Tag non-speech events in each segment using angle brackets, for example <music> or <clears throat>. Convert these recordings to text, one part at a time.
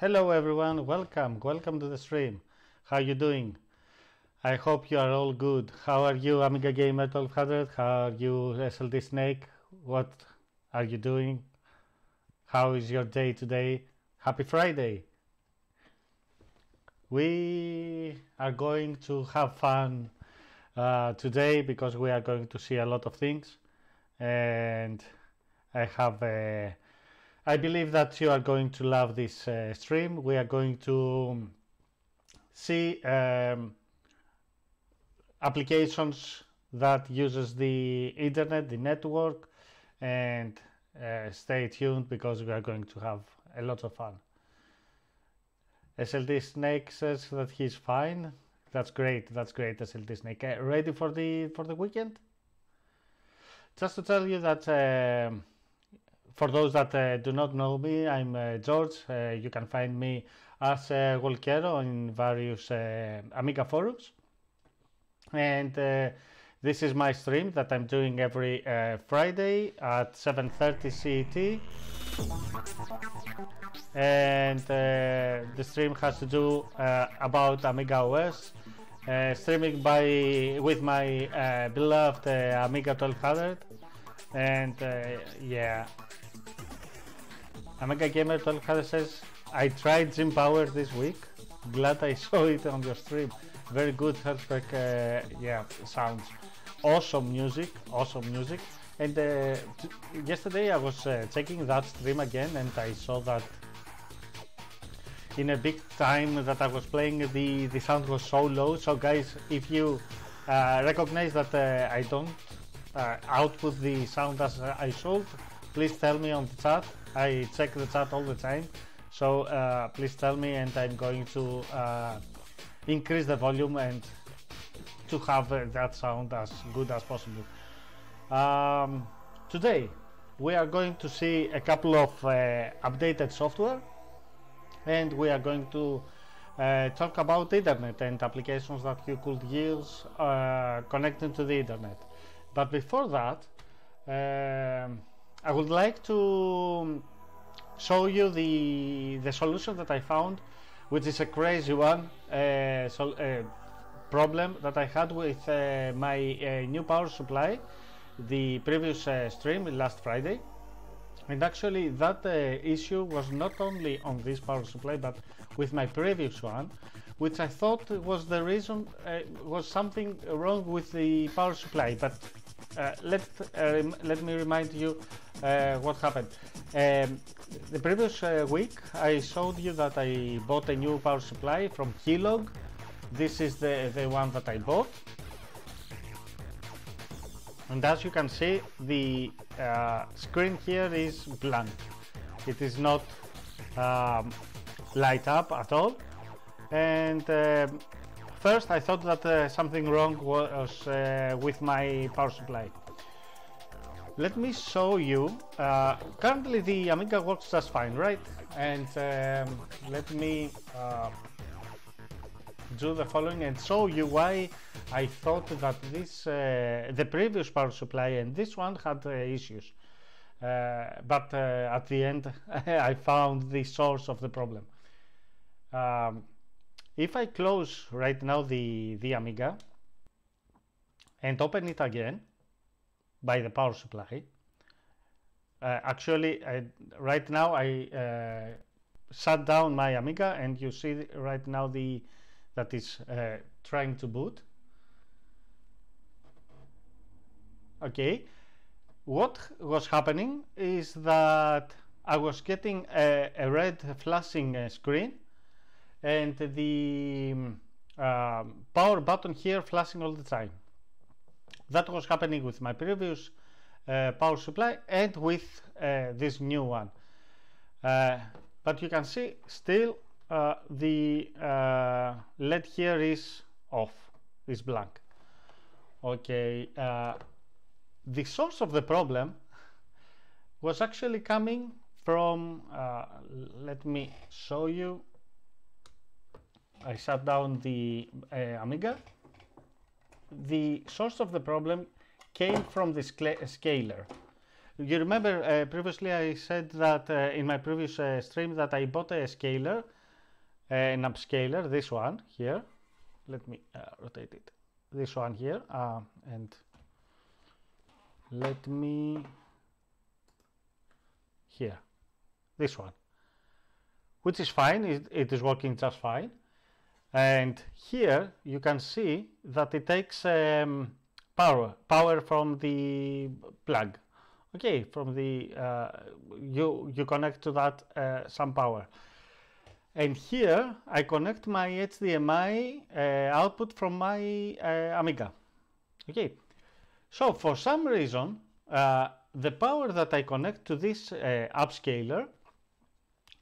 Hello everyone, welcome, welcome to the stream. How are you doing? I hope you are all good. How are you Amiga Gamer 1200? How are you SLD Snake? What are you doing? How is your day today? Happy Friday! We are going to have fun uh, today because we are going to see a lot of things and I have a I believe that you are going to love this uh, stream. We are going to see um, applications that uses the internet, the network, and uh, stay tuned because we are going to have a lot of fun. SLD Snake says that he's fine. That's great. That's great, SLD Snake. Uh, ready for the for the weekend? Just to tell you that. For those that uh, do not know me, I'm uh, George. Uh, you can find me as uh, Walkero in various uh, Amiga forums. And uh, this is my stream that I'm doing every uh, Friday at 7.30 CET. And the stream has to do about Amiga OS. streaming by with my beloved Amiga 1200 and yeah Amiga Gamer 1200 says, I tried Jim Power this week. Glad I saw it on your stream. Very good Hülsbeck, uh, yeah, sounds. Awesome music, awesome music. And uh, yesterday I was uh, checking that stream again and I saw that in a big time that I was playing the, the sound was so low. So guys, if you uh, recognize that uh, I don't uh, output the sound as I should, please tell me on the chat I check the chat all the time. So uh, please tell me and I'm going to uh, increase the volume and to have uh, that sound as good as possible. Um, today we are going to see a couple of uh, updated software and we are going to uh, talk about internet and applications that you could use uh, connecting to the internet. But before that, um, I would like to show you the the solution that I found, which is a crazy one. Uh, so, uh, problem that I had with uh, my uh, new power supply, the previous uh, stream last Friday, and actually that uh, issue was not only on this power supply but with my previous one, which I thought was the reason was something wrong with the power supply, but let uh, let me remind you uh, what happened. Um, the previous week I showed you that I bought a new power supply from Keelog. This is the, the one that I bought. And as you can see, the uh, screen here is blank. It is not um, light up at all. And um, First, I thought that uh, something wrong was uh, with my power supply. Let me show you. Uh, currently, the Amiga works just fine, right? And um, let me uh, do the following and show you why I thought that this, uh, the previous power supply and this one had uh, issues. but at the end, <laughs> I found the source of the problem. Um, if I close right now the, the Amiga and open it again by the power supply, uh, actually I, right now I uh, shut down my Amiga and you see right now the that is uh, trying to boot. Okay, what was happening is that I was getting a, a red flashing uh, screen and the um, power button here flashing all the time. That was happening with my previous uh, power supply and with uh, this new one. Uh, but you can see still uh, the uh, LED here is off, is blank. Okay, the source of the problem was actually coming from, let me show you I shut down the uh, Amiga. The source of the problem came from the scaler. you remember uh, previously I said that uh, in my previous uh, stream that I bought a scaler, uh, an upscaler, this one here. Let me uh, rotate it. This one here, and let me here, this one, which is fine. It, it is working just fine. And here you can see that it takes um, power power from the plug. Okay from the uh, you you connect to that uh, some power. And here I connect my HDMI uh, output from my uh, Amiga. Okay. So for some reason uh, the power that I connect to this uh, upscaler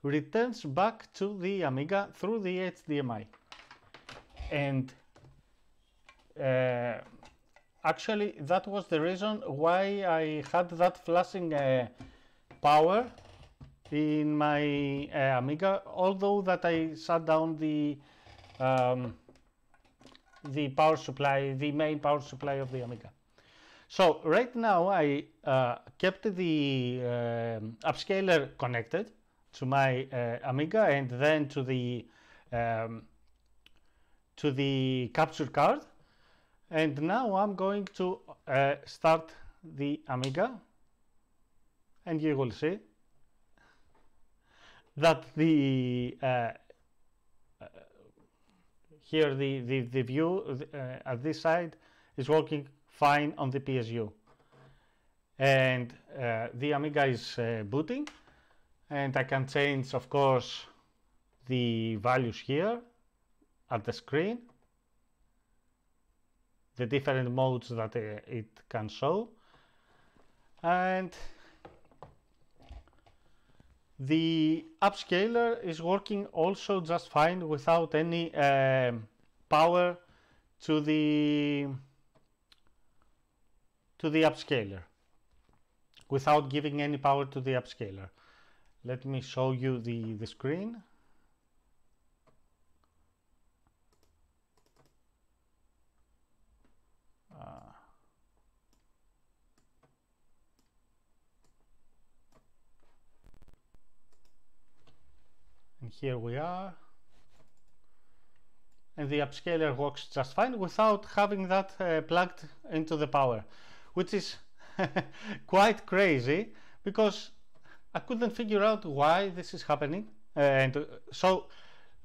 returns back to the Amiga through the HDMI and actually that was the reason why I had that flashing uh, power in my uh, Amiga although that I shut down the um, the power supply the main power supply of the Amiga. So right now I uh, kept the uh, upscaler connected to my uh, Amiga and then to the um, to the capture card. And now I'm going to uh, start the Amiga. And you will see that the uh, uh, here the, the, the view uh, at this side is working fine on the PSU and uh, the Amiga is booting. And I can change of course the values here at the screen the different modes that uh, it can show and the upscaler is working also just fine without any uh, power to the to the upscaler without giving any power to the upscaler. Let me show you the, the screen. And here we are. And the upscaler works just fine without having that uh, plugged into the power which is <laughs> quite crazy because I couldn't figure out why this is happening. And uh, so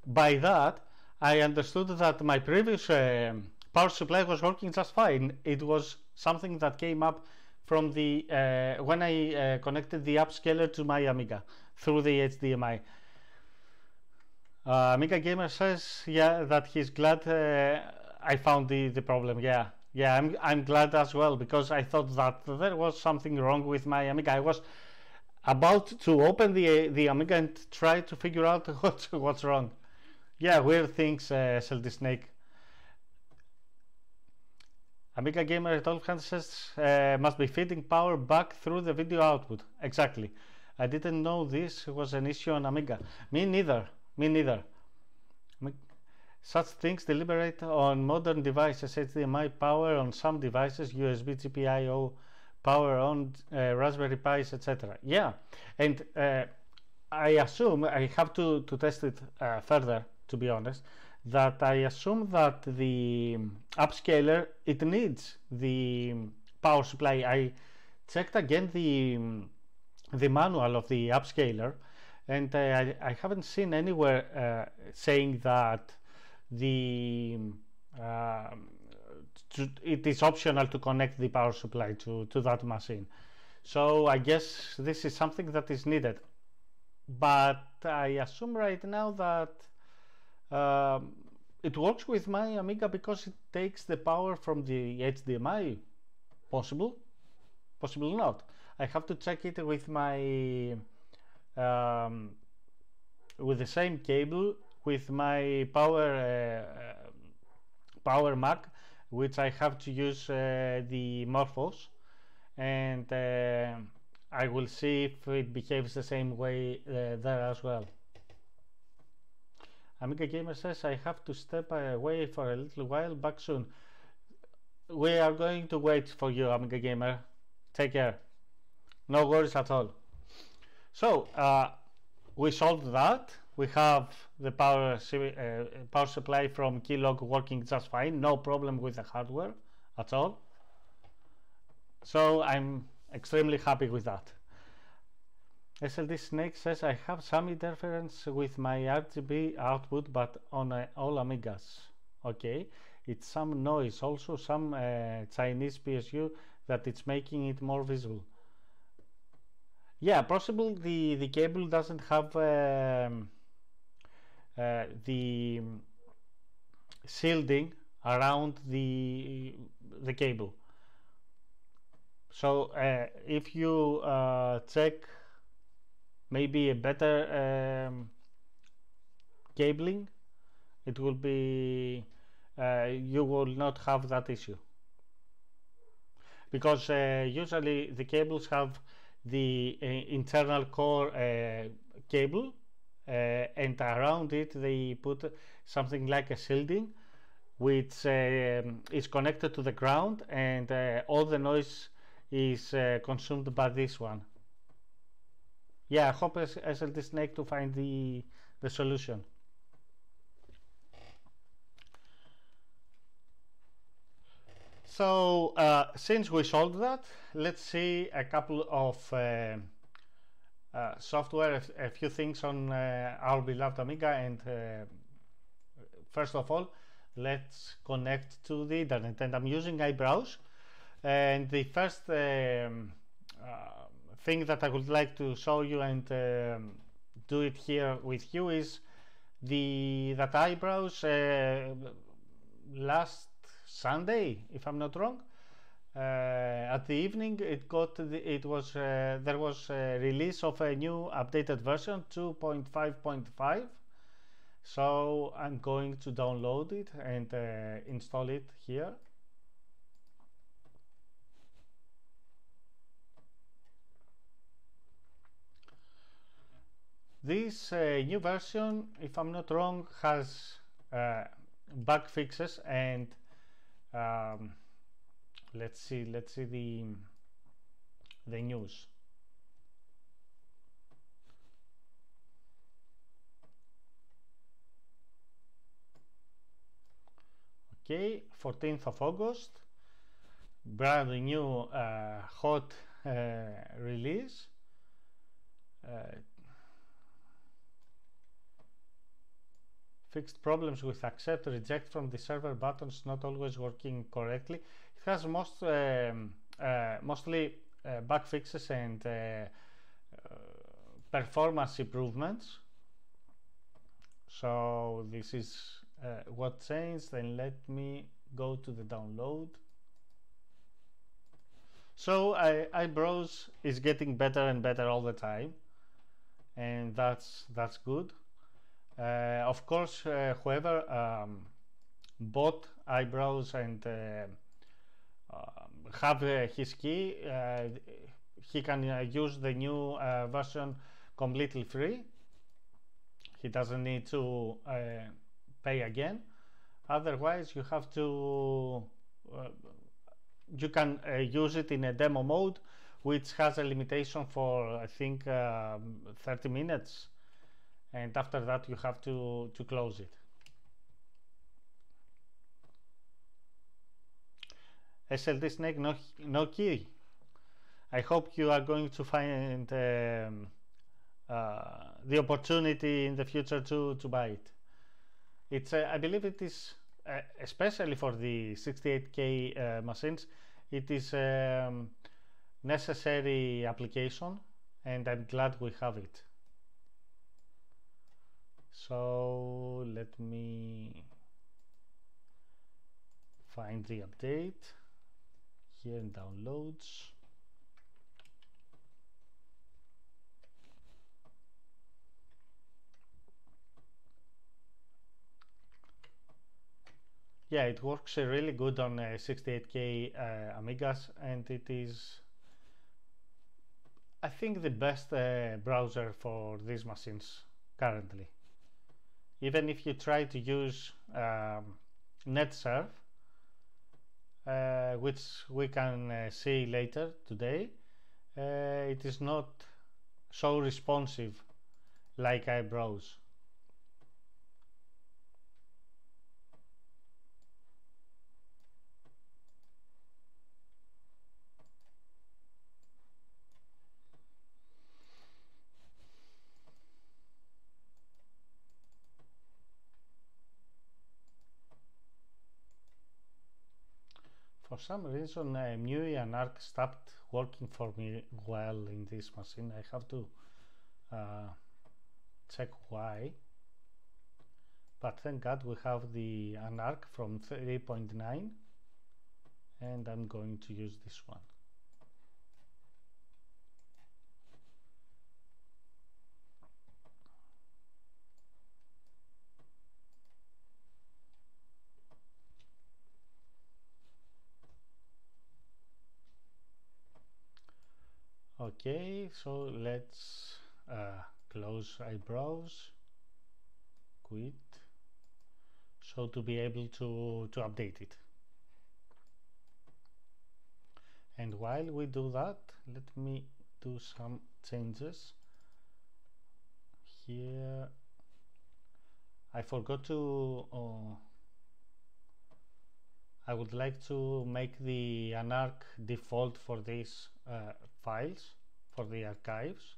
by that I understood that my previous uh, power supply was working just fine. It was something that came up from the uh, when I uh, connected the upscaler to my Amiga through the HDMI uh, Amiga Gamer says, yeah, that he's glad uh, I found the, the problem. Yeah, yeah, I'm, I'm glad as well because I thought that there was something wrong with my Amiga. I was about to open the the Amiga and try to figure out <laughs> what's, what's wrong. Yeah, weird things, uh, Snake. Amiga Gamer Dolphin says uh, must be feeding power back through the video output. Exactly. I didn't know this was an issue on Amiga. Me neither. Me neither. Such things deliberate on modern devices, HDMI power on some devices, USB GPIO power on uh, Raspberry Pis, etc. Yeah, and uh, I assume, I have to, to test it uh, further, to be honest, that I assume that the upscaler, it needs the power supply. I checked again the, the manual of the upscaler and uh, I, I, haven't seen anywhere uh, saying that the um, to, it is optional to connect the power supply to, to that machine. So I guess this is something that is needed. But I assume right now that um, it works with my Amiga because it takes the power from the HDMI. Possible? Possible not. I have to check it with my um, with the same cable with my power uh, power Mac which I have to use uh, the MorphOS and uh, I will see if it behaves the same way uh, there as well. Amiga Gamer says I have to step away for a little while back soon. We are going to wait for you Amiga Gamer. Take care. no worries at all. So uh, we solved that. We have the power, uh, power supply from Keelog working just fine. No problem with the hardware at all. So I'm extremely happy with that. SLT Snake says I have some interference with my RGB output but on uh, all Amigas. Okay, it's some noise, also some uh, Chinese PSU that it's making it more visible. Yeah, possible the, the cable doesn't have um, uh, the shielding around the the cable. So uh, if you uh, check maybe a better um, cabling, it will be uh, you will not have that issue because uh, usually the cables have the uh, internal core uh, cable and around it they put something like a shielding which um, is connected to the ground and all the noise is consumed by this one. Yeah I hope SLT Snake to find the the solution So uh, since we solved that, let's see a couple of uh, uh, software, a, few things on uh, our beloved Amiga. And uh, first of all, let's connect to the internet. And I'm using iBrowse. And the first um, uh, thing that I would like to show you and um, do it here with you is the that iBrowse last Sunday, if I'm not wrong. Uh, at the evening, it got the, it was uh, there was a release of a new updated version 2.5.5. So I'm going to download it and uh, install it here. This uh, new version, if I'm not wrong, has uh, bug fixes and um, let's see let's see the the news. Okay 14th of August brand new uh, hot uh, release. Uh, fixed problems with accept reject from the server buttons not always working correctly. It has most um, uh, mostly uh, bug fixes and uh, uh performance improvements. So this is uh, what changed then let me go to the download. So I, iBrowse is getting better and better all the time and that's that's good of course, uh, whoever um, bought iBrowse and uh, um, have his key, he can use the new version completely free. He doesn't need to pay again. Otherwise, you have to you can uh, use it in a demo mode which has a limitation for I think um, 30 minutes and after that you have to to close it. SLT Snake no, no key. I hope you are going to find um, uh, the opportunity in the future to, to buy it. It's uh, I believe it is uh, especially for the 68k uh, machines it is um, necessary application and I'm glad we have it so let me find the update here in downloads. Yeah it works really good on 68k uh, Amigas and it is I think the best uh, browser for these machines currently even if you try to use um, NetSurf, uh, which we can uh, see later today, uh, it is not so responsive like iBrowse. for some reason uh, and Arc stopped working for me well in this machine. I have to uh, check why. But thank god we have the Anarch from 3.9 and I'm going to use this one okay so let's uh, close iBrowse. Quit. So to be able to to update it. And while we do that let me do some changes. Here I forgot to uh, I would like to make the Anarch default for these uh, files for the archives.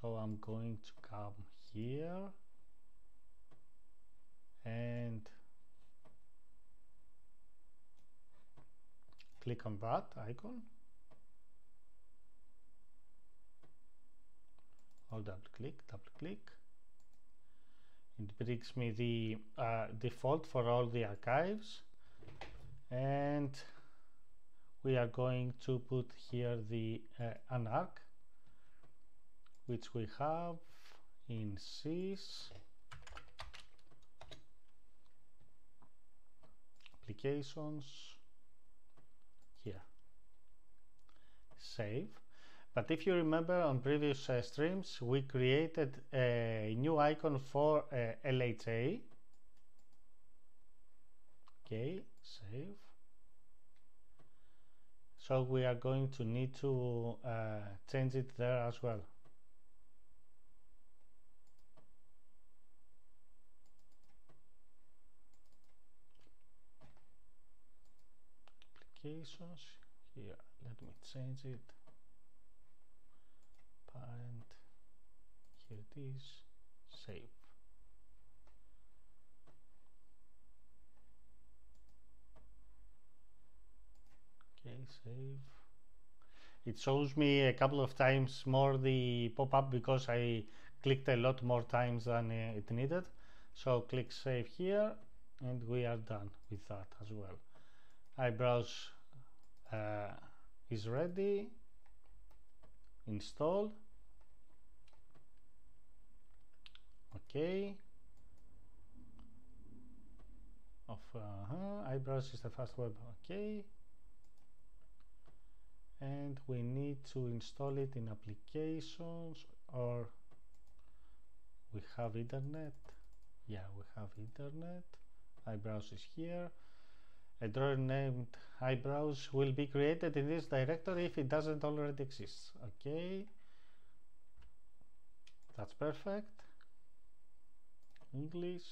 So I'm going to come here and click on that icon. Or double click double click. It brings me the uh, default for all the archives. And we are going to put here the uh, Anarch which we have in sys applications. Here. Save. But if you remember on previous uh, streams we created a new icon for uh, LHA okay save so we are going to need to uh, change it there as well. Applications here let me change it. Parent here it is save okay save. It shows me a couple of times more the pop-up because I clicked a lot more times than uh, it needed. So click save here and we are done with that as well. iBrowse uh, is ready. Install. Okay. Of uh -huh. iBrowse is the fast web. Okay and we need to install it in applications or we have internet. Yeah we have internet. iBrowse is here. A drawer named iBrowse will be created in this directory if it doesn't already exist okay? That's perfect. English.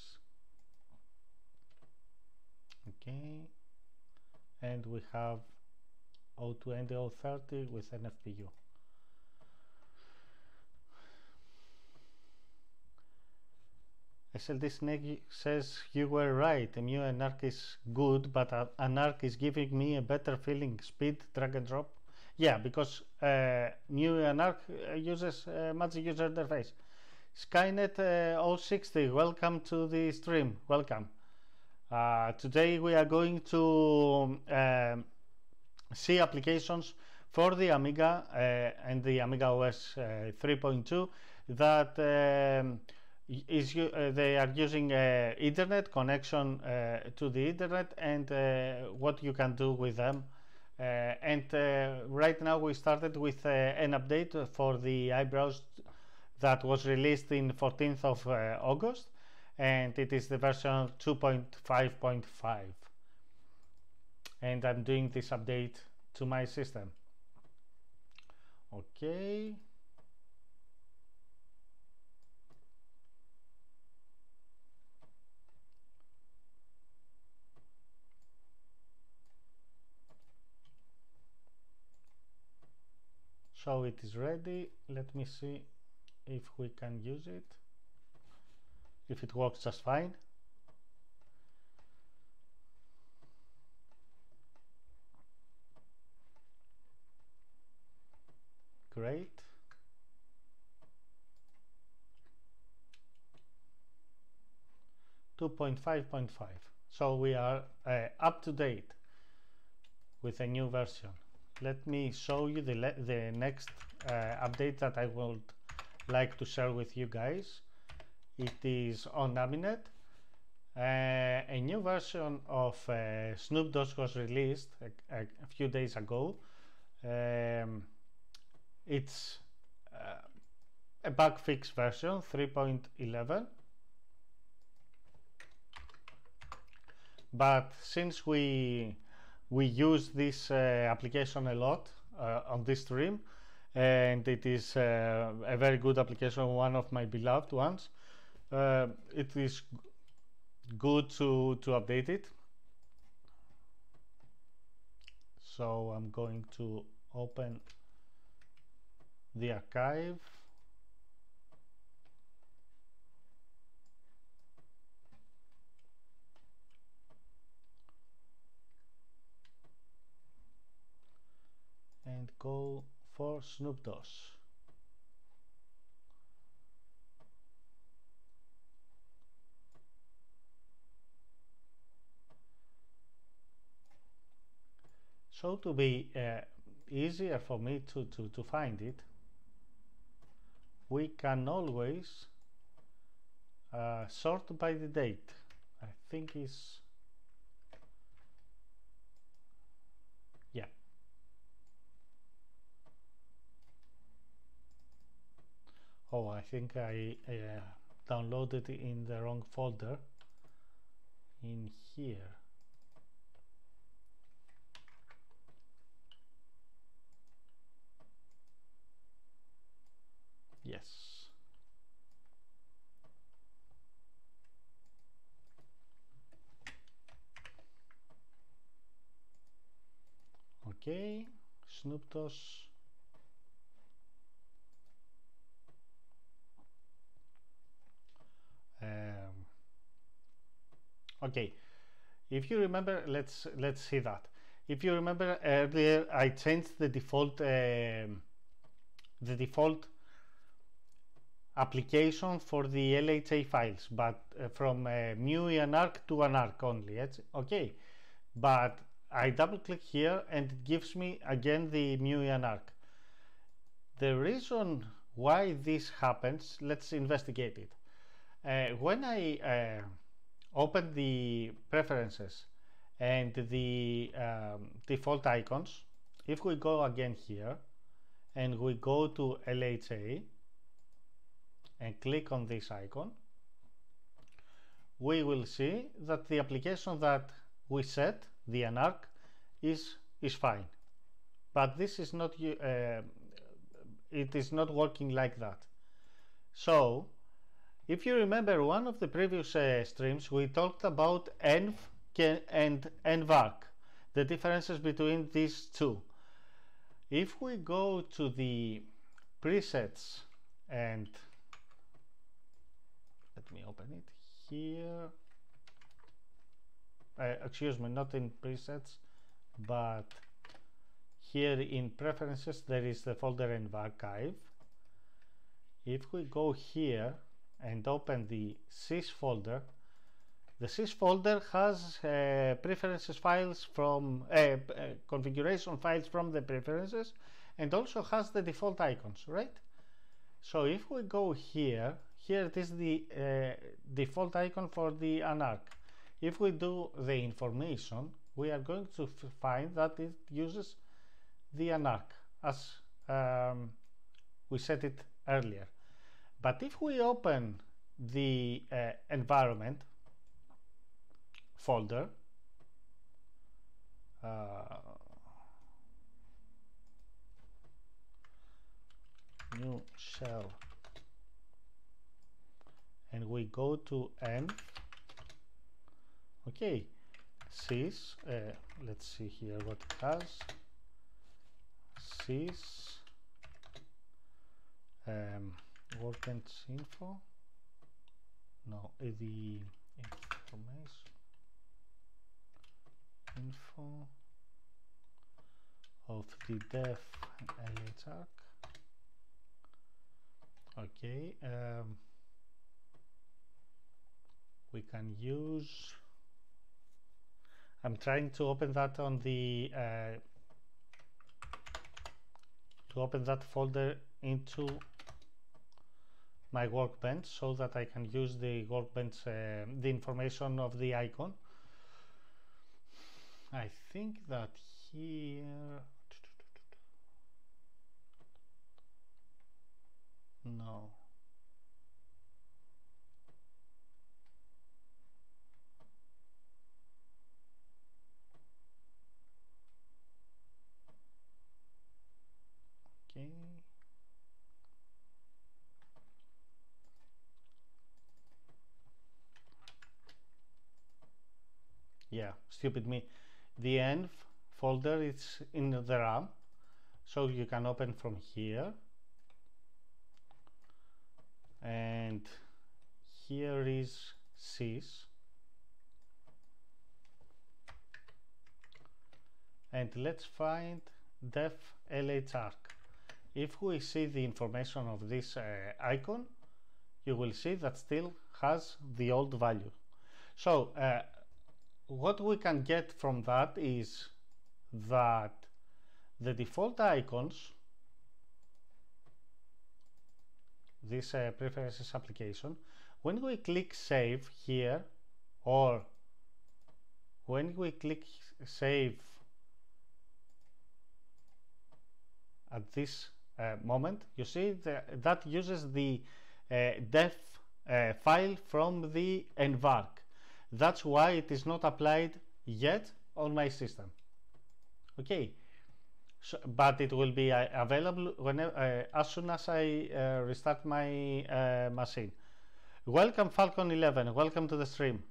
Okay. And we have 020 030 with NFPU SLD Snake says you were right. MUI Anarch is good, but Anarch is giving me a better feeling. Speed, drag and drop. Yeah, because uh, MUI Anarch uh, uses uh, Magic User Interface. Skynet uh, 060, welcome to the stream. Welcome. Uh, today we are going to um, see applications for the Amiga uh, and the Amiga OS uh, 3.2 that um, is uh, they are using uh, internet connection uh, to the internet and uh, what you can do with them. Uh, and uh, right now we started with an update for the iBrowse that was released in 14th of August and it is the version 2.5.5 and I'm doing this update to my system. Okay. So it is ready. Let me see if we can use it. If it works just fine great Two point five point five. So we are uh, up to date with a new version let me show you the, the next uh, update that I would like to share with you guys. It is on Aminet. Uh, a new version of uh, Snoop DOS was released a, a, a few days ago. Um, it's uh, a bug fix version 3.11 but since we we use this uh, application a lot uh, on this stream and it is uh, a very good application one of my beloved ones it is good to to update it. So I'm going to open the archive and go for Snoop DOS. So to be uh, easier for me to, to, to find it, we can always uh, sort by the date. I think is yeah oh I think I uh, downloaded in the wrong folder in here yes okay Snoop Um, okay, if you remember, let's let's see that. If you remember earlier, I changed the default um, the default application for the LHA files, but uh, from uh, MUI and ARC to an ARC only. It's okay, but I double click here and it gives me again the MUI and ARC. The reason why this happens, let's investigate it. Uh, when I uh, open the preferences and the um, default icons, if we go again here and we go to LHA and click on this icon, we will see that the application that we set, the ANARC, is, is fine. But this is not, uh, it is not working like that. So if you remember one of the previous uh, streams, we talked about env and envarc, the differences between these two. If we go to the presets and let me open it here, uh, excuse me, not in presets, but here in preferences there is the folder env If we go here and open the sys folder, the sys folder has uh, preferences files from uh, uh, configuration files from the preferences and also has the default icons, right? So if we go here, here it is the uh, default icon for the ANARC. If we do the information, we are going to find that it uses the ANARC as um, we set it earlier. But if we open the uh, environment folder, uh, new shell and we go to env okay sys uh, let's see here what it has. Sys um, workbench info. No the information. Info of the def attack okay um, we can use I'm trying to open that on the uh, to open that folder into my workbench so that I can use the workbench uh, the information of the icon. I think that here no okay yeah stupid me. The env folder is in the RAM so you can open from here. And here is sys. And let's find def lharc if we see the information of this uh, icon you will see that still has the old value. So uh, what we can get from that is that the default icons this uh, preferences application when we click save here or when we click save at this uh, moment you see the, that uses the uh, def uh, file from the envarc that's why it is not applied yet on my system okay so, but it will be uh, available whenever, uh, as soon as I uh, restart my uh, machine. Welcome Falcon 11, welcome to the stream.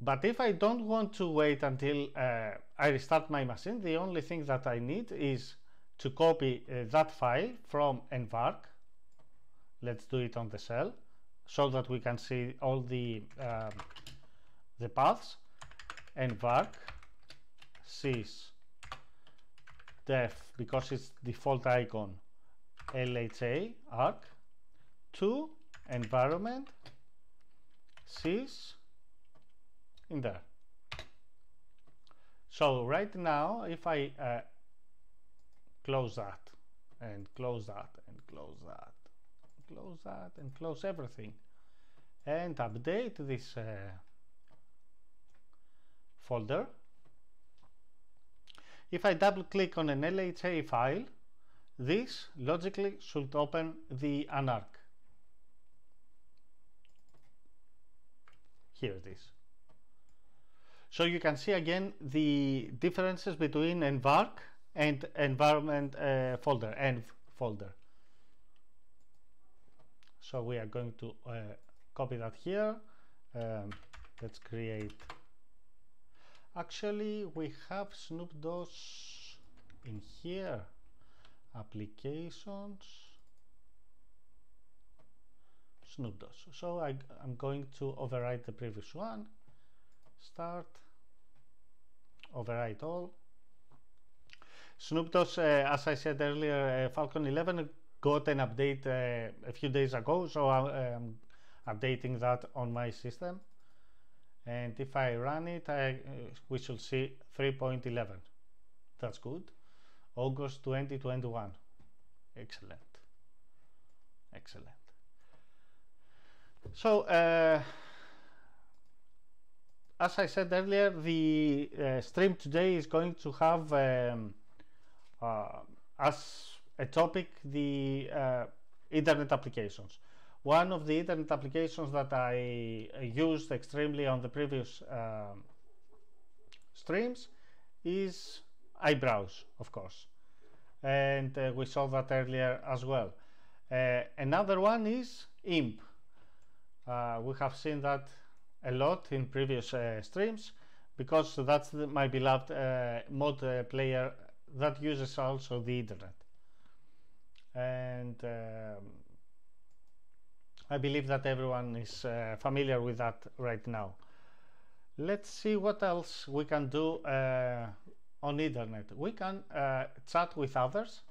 But if I don't want to wait until uh, I restart my machine, the only thing that I need is to copy uh, that file from envarc. Let's do it on the shell so that we can see all the um, the paths. Envarc sys def because it's default icon lha arc to environment sys in there. So right now if I uh, close that and close that and close that close that and close everything and update this uh, folder if I double click on an LHA file, this logically should open the Anarch. Here it is. So you can see again the differences between envarc and environment uh, folder, env folder. So we are going to uh, copy that here. Um, let's create. Actually we have SnoopDOS in here. Applications. SnoopDOS so I, am going to overwrite the previous one. Start. Overwrite all. SnoopDOS uh, as I said earlier uh, Falcon 11 got an update uh, a few days ago so I'm updating that on my system. And if I run it I, uh, we should see 3.11 that's good. August 2021 excellent. Excellent. So uh, as I said earlier the uh, stream today is going to have um, uh, as a topic the uh, internet applications one of the internet applications that I used extremely on the previous um, streams is iBrowse, of course. and uh, we saw that earlier as well. Uh, another one is IMP. Uh, we have seen that a lot in previous uh, streams because that's the, my beloved uh, mod player that uses also the internet. And um, I believe that everyone is uh, familiar with that right now. Let's see what else we can do uh, on internet. We can uh, chat with others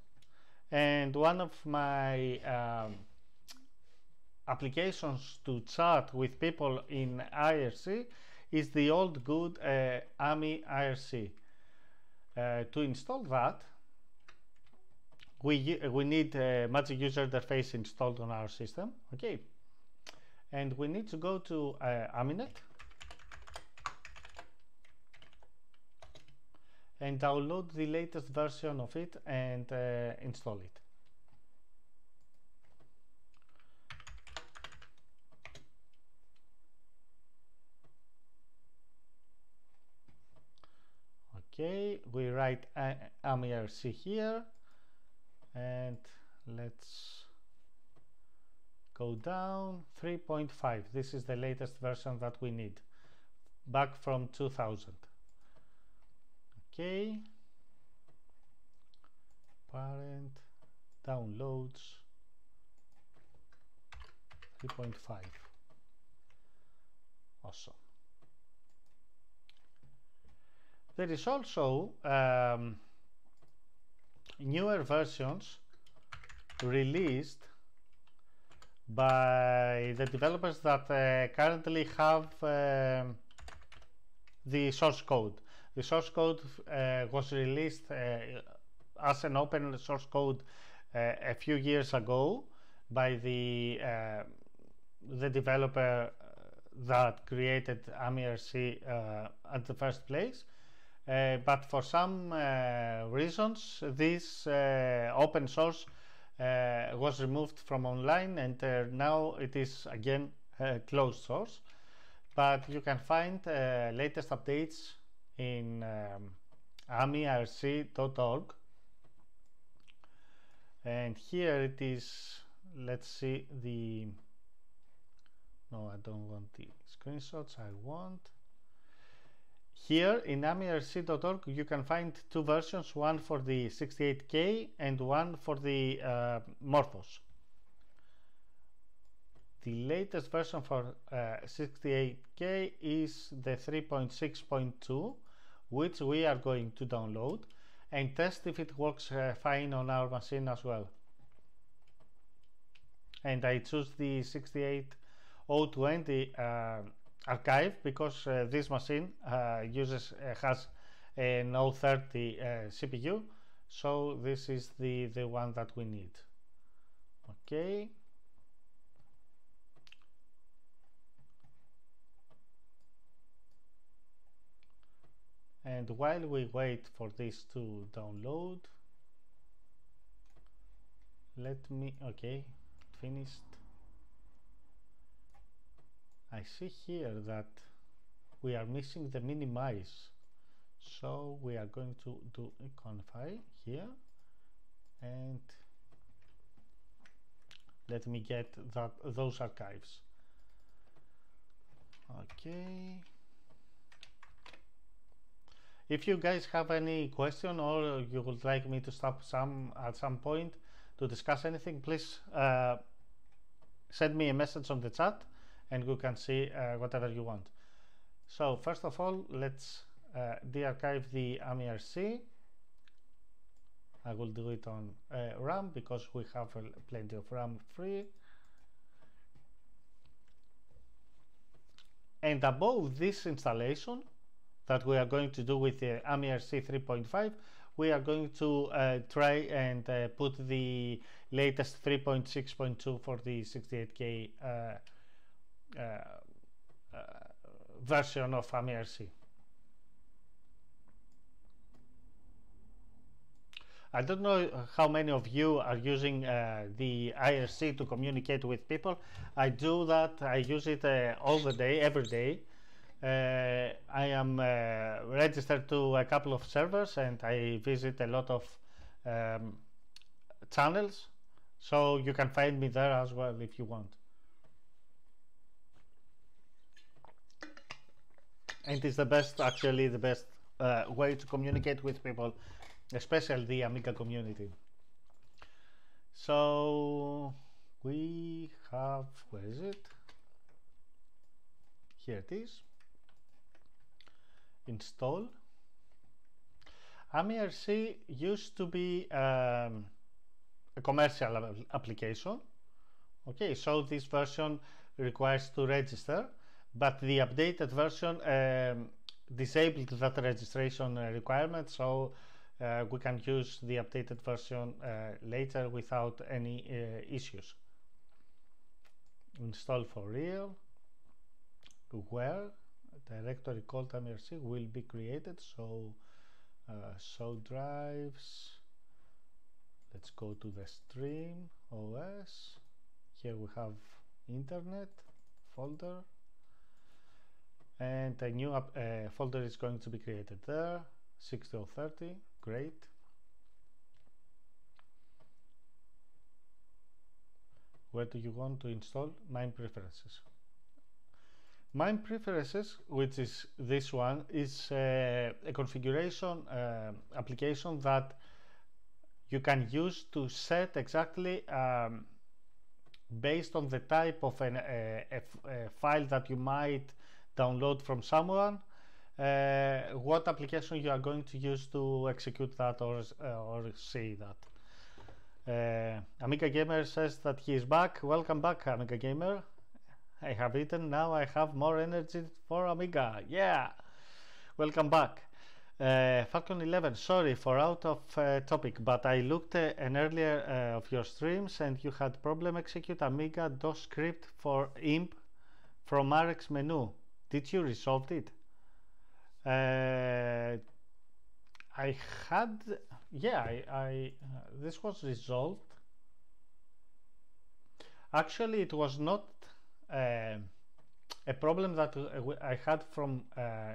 and one of my um, applications to chat with people in IRC is the old good uh, AMI IRC. Uh, to install that, we, we need a Magic User Interface installed on our system, okay? And we need to go to uh, Aminet and download the latest version of it and uh, install it. okay we write AmIRC here and let's go down. 3.5 this is the latest version that we need. Back from 2000 okay. Parent downloads. 3.5 awesome. There is also um, newer versions released by the developers that uh, currently have uh, the source code. The source code uh, was released uh, as an open source code uh, a few years ago by the uh, the developer that created AmIRC at the first place but for some uh, reasons, this uh, open source was removed from online and now it is again closed source. But you can find latest updates in um, amirc.org and here it is let's see the no I don't want the screenshots I want here in amirc.org you can find two versions, one for the 68K and one for the uh, MorphOS. The latest version for uh, 68K is the 3.6.2 which we are going to download and test if it works uh, fine on our machine as well. And I choose the 68020 archive because uh, this machine uh, uses uh, has an O30 CPU so this is the the one that we need. Okay. And while we wait for this to download let me okay finished I see here that we are missing the minimize. So we are going to do iconify here. And let me get that those archives. Okay. If you guys have any question or you would like me to stop some at some point to discuss anything please uh, send me a message on the chat and you can see uh, whatever you want. So first of all, let's uh, de-archive the AmIRC. I will do it on uh, RAM because we have plenty of RAM free. And above this installation that we are going to do with the AmIRC 3.5, we are going to uh, try and uh, put the latest 3.6.2 for the 68K uh, version of AmIRC. I don't know how many of you are using uh, the IRC to communicate with people. I do that. I use it uh, all the day, every day. Uh, I am uh, registered to a couple of servers and I visit a lot of um, channels so you can find me there as well if you want and it's the best actually the best uh, way to communicate with people especially the amiga community. So we have where is it? Here it is. Install. AmIRC used to be um, a commercial application. Okay so this version requires to register but the updated version um, disabled that registration requirement so uh, we can use the updated version uh, later without any uh, issues. Install for real. Where? Directory called AmIRC will be created so uh, show drives. Let's go to the stream OS here we have internet folder and a new uh, folder is going to be created there. 6030 great. Where do you want to install? MIME preferences. MIME preferences which is this one is uh, a configuration uh, application that you can use to set exactly um, based on the type of an, uh, file that you might download from someone uh, what application you are going to use to execute that or, uh, or see that. Uh, Amiga Gamer says that he is back. Welcome back, Amiga Gamer. I have eaten, now I have more energy for Amiga. Yeah! Welcome back. Uh, Falcon 11, sorry for out of uh, topic, but I looked uh, an earlier of your streams and you had problem execute Amiga DOS script for IMP from RX menu. Did you resolve it? Uh, I had, yeah, I, I uh, this was resolved. Actually, it was not uh, a problem that I had from uh,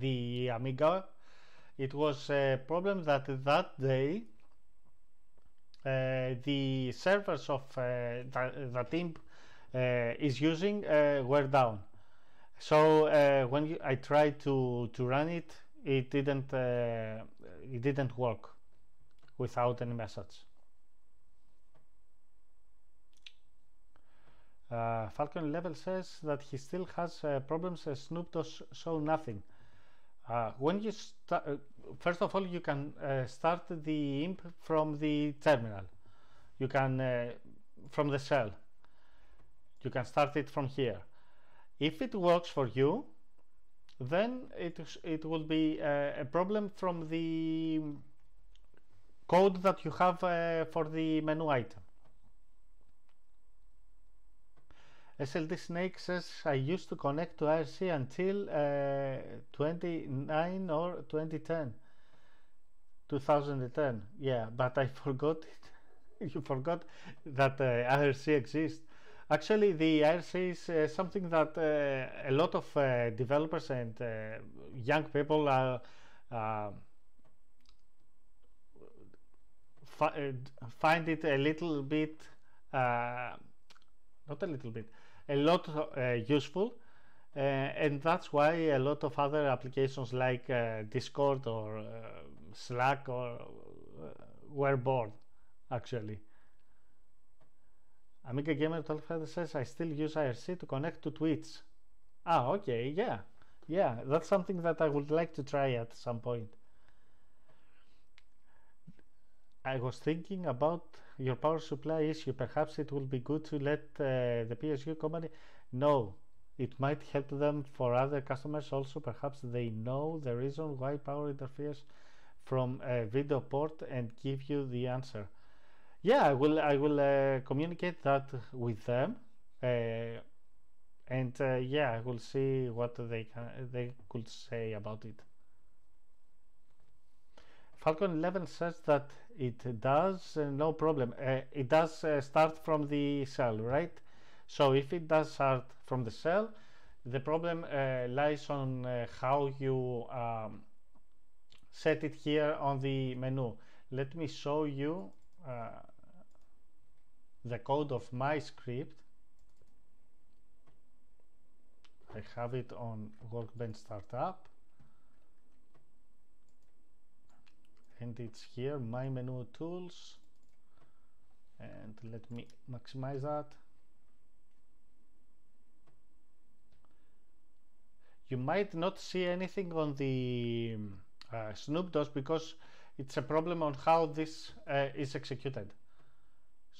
the Amiga. It was a problem that that day uh, the servers of uh, that, that IMP is using were down. So uh, when you, I tried to to run it, it didn't uh, it didn't work without any message. Uh, Falcon 11 says that he still has uh, problems. Uh, SnoopDos show nothing. Uh, when you uh, first of all, you can start the imp from the terminal. You can from the shell. You can start it from here. If it works for you, then it, it will be a, a problem from the code that you have uh, for the menu item. SLD Snake says I used to connect to IRC until uh, 29 or 2010. 2010, yeah, but I <laughs> forgot it. you forgot that uh, IRC exists. Actually, the IRC is uh, something that uh, a lot of uh, developers and uh, young people are uh, fi uh, find it a little bit, not a little bit, a lot useful. and that's why a lot of other applications like Discord or Slack or were born actually. Amiga Gamer 12 says I still use IRC to connect to Twitch. Ah, okay, yeah, yeah, that's something that I would like to try at some point. I was thinking about your power supply issue. Perhaps it will be good to let uh, the PSU company know. It might help them for other customers also. Perhaps they know the reason why power interferes from a video port and give you the answer yeah i will i will uh, communicate that with them uh, and uh, yeah i will see what they can they could say about it. Falcon 11 says that it does uh, no problem. Uh, it does uh, start from the cell, right? So if it does start from the cell, the problem lies on how you um, set it here on the menu. Let me show you uh, the code of my script. I have it on Workbench Startup. And it's here my menu tools. And let me maximize that. You might not see anything on the uh, Snoop DOS because it's a problem on how this uh, is executed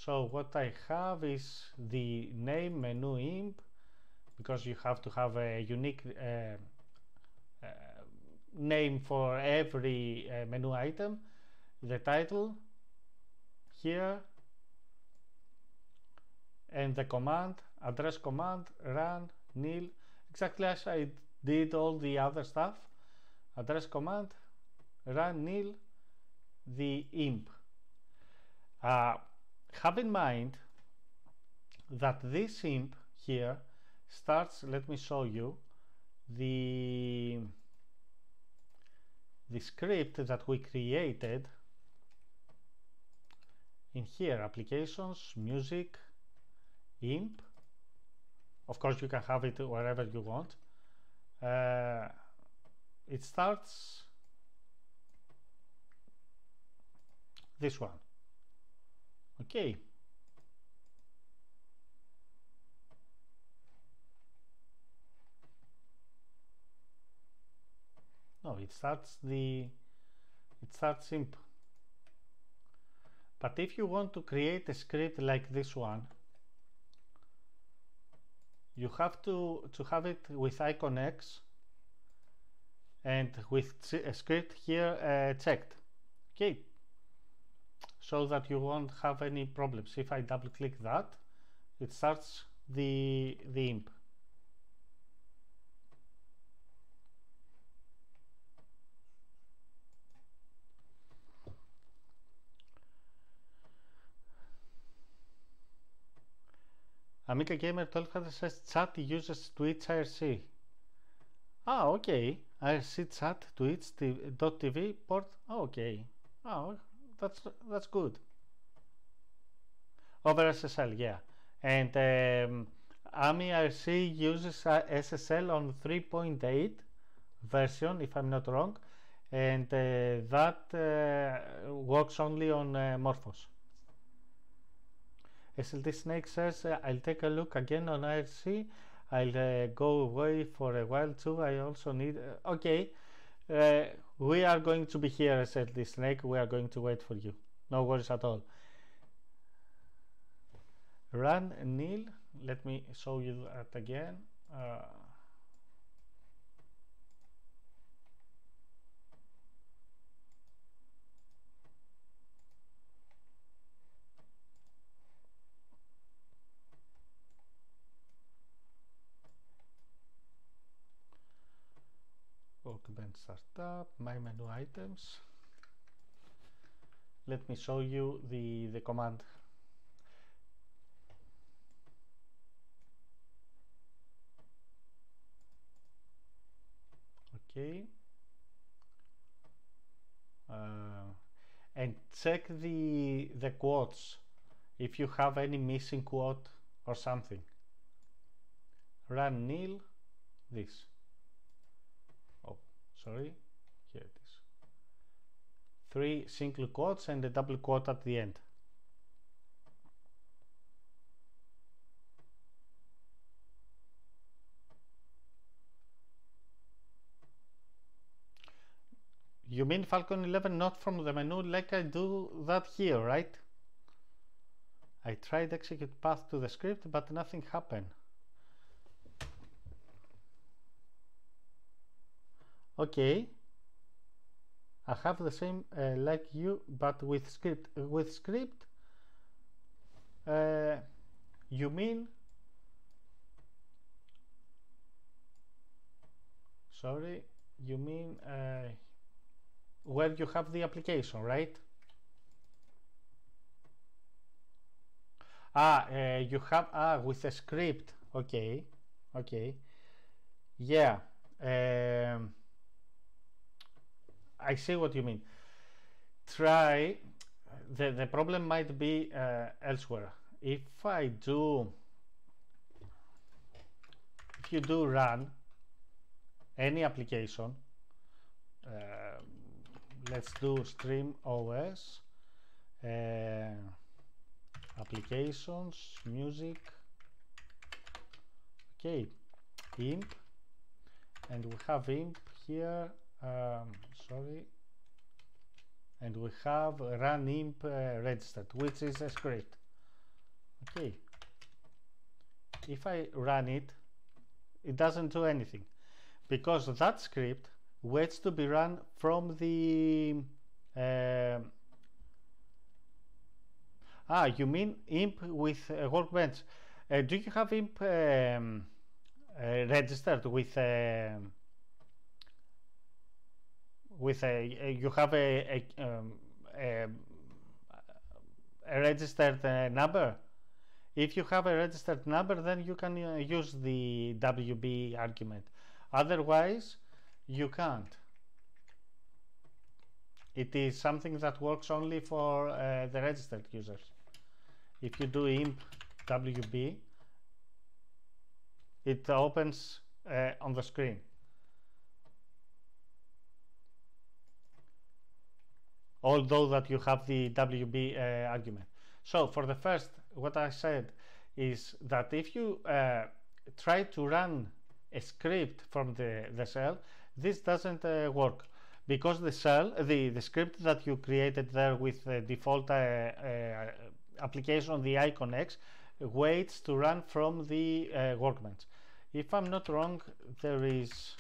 so what I have is the name menu imp because you have to have a unique uh, uh name for every uh, menu item. The title here and the command address command run nil. Exactly as I did all the other stuff. Address command run nil the imp. Uh, have in mind that this imp here starts let me show you the the script that we created in here. Applications music imp. Of course you can have it wherever you want. Uh, it starts this one okay no it starts the it starts simple. But if you want to create a script like this one you have to to have it with IconX and with a script here uh, checked. Okay so that you won't have any problems if I double click that it starts the the imp Amiga Gamer 1200 says chat uses Twitch IRC. Ah, okay. IRC chat Twitch.tv port. Oh, okay. Oh, that's that's good. Over SSL, yeah. And um, AMI IRC uses SSL on 3.8 version, if I'm not wrong, and uh, that uh, works only on uh, MorphOS. SLT Snake says, uh, I'll take a look again on IRC. I'll uh, go away for a while too. I also need. Uh, okay, uh, we are going to be here, SLT Snake. We are going to wait for you. No worries at all. Run nil. Let me show you that again. Uh, Workbench Startup, My Menu Items. Let me show you the, the command. Okay. Uh, and check the, the quotes if you have any missing quote or something. Run nil this sorry here it is three single quotes and a double quote at the end You mean Falcon 11 not from the menu like I do that here, right? I tried execute path to the script, but nothing happened. Okay. I have the same uh, like you but with script. With script uh, you mean sorry you mean uh, where you have the application right? Ah uh, you have ah with a script. Okay. Okay. Yeah. Um, I see what you mean. try the, the problem might be uh, elsewhere if I do if you do run any application uh, let's do stream OS uh, applications music okay imp and we have imp here um, sorry. And we have run imp uh, registered which is a script okay. If I run it it doesn't do anything. Because that script waits to be run from the uh, ah you mean imp with uh, workbench. Uh, do you have imp um, uh, registered with um, with a, a, you have a, a, um, a, a registered uh, number. If you have a registered number then you can uh, use the WB argument. Otherwise you can't. It is something that works only for uh, the registered users. If you do imp WB it opens uh, on the screen although that you have the WB uh, argument. So for the first, what I said is that if you uh, try to run a script from the, the shell, this doesn't uh, work because the shell, the, the script that you created there with the default uh, uh, application, the IconX, waits to run from the uh, workbench. If I'm not wrong, there is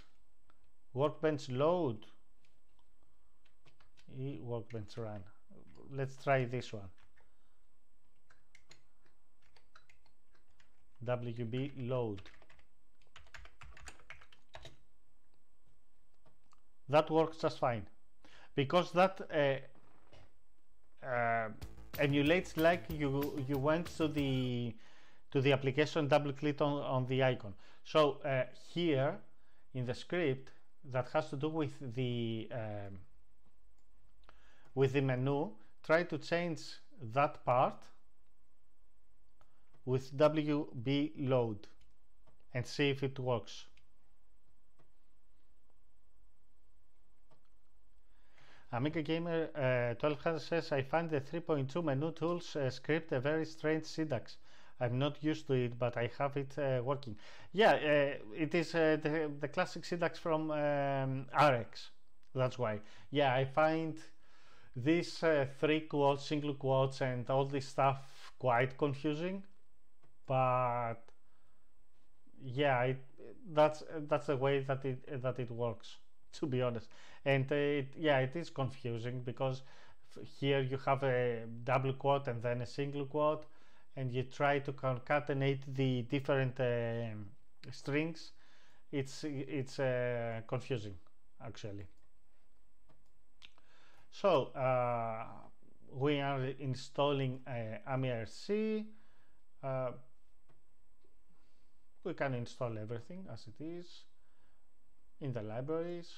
workbench load e workbench run. Let's try this one. Wb load. That works just fine. Because that uh, uh, emulates like you you went to the to the application double click on, on the icon. So uh, here in the script that has to do with the um, with the menu try to change that part with WB load and see if it works. Amiga Gamer uh, 1200 says I find the 3.2 menu tools uh, script a very strange syntax. I'm not used to it, but I have it uh, working. Yeah, uh, it is uh, the, the classic syntax from um, RX. That's why. Yeah, I find these uh, three quotes, single quotes, and all this stuff quite confusing. But yeah, it, that's that's the way that it that it works. <laughs> To be honest, and uh, it, yeah, it is confusing because here you have a double quote and then a single quote, and you try to concatenate the different uh, strings. It's it's uh, confusing actually. So uh, we are installing uh, AmIRC. Uh, we can install everything as it is in the libraries.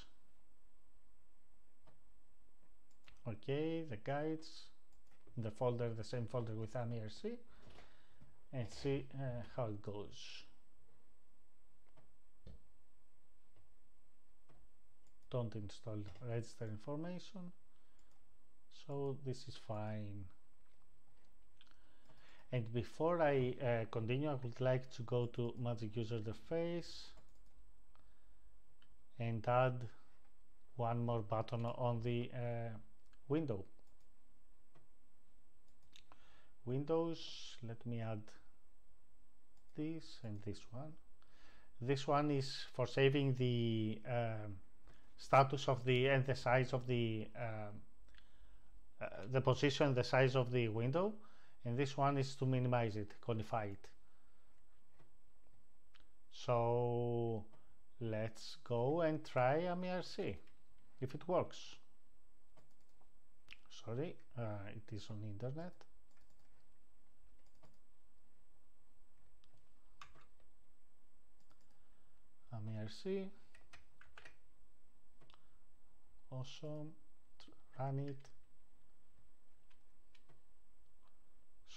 Okay, the guides, the folder, the same folder with AmIRC, and see uh, how it goes. Don't install register information so this is fine. And before I uh, continue I would like to go to magic user interface and add one more button on the uh, window. Windows let me add this and this one. This one is for saving the uh, status of the and the size of the um, uh, the position, the size of the window, and this one is to minimize it, conify it. So let's go and try AmIRC if it works. Sorry, uh, it is on the internet. AmIRC. Awesome. Run it.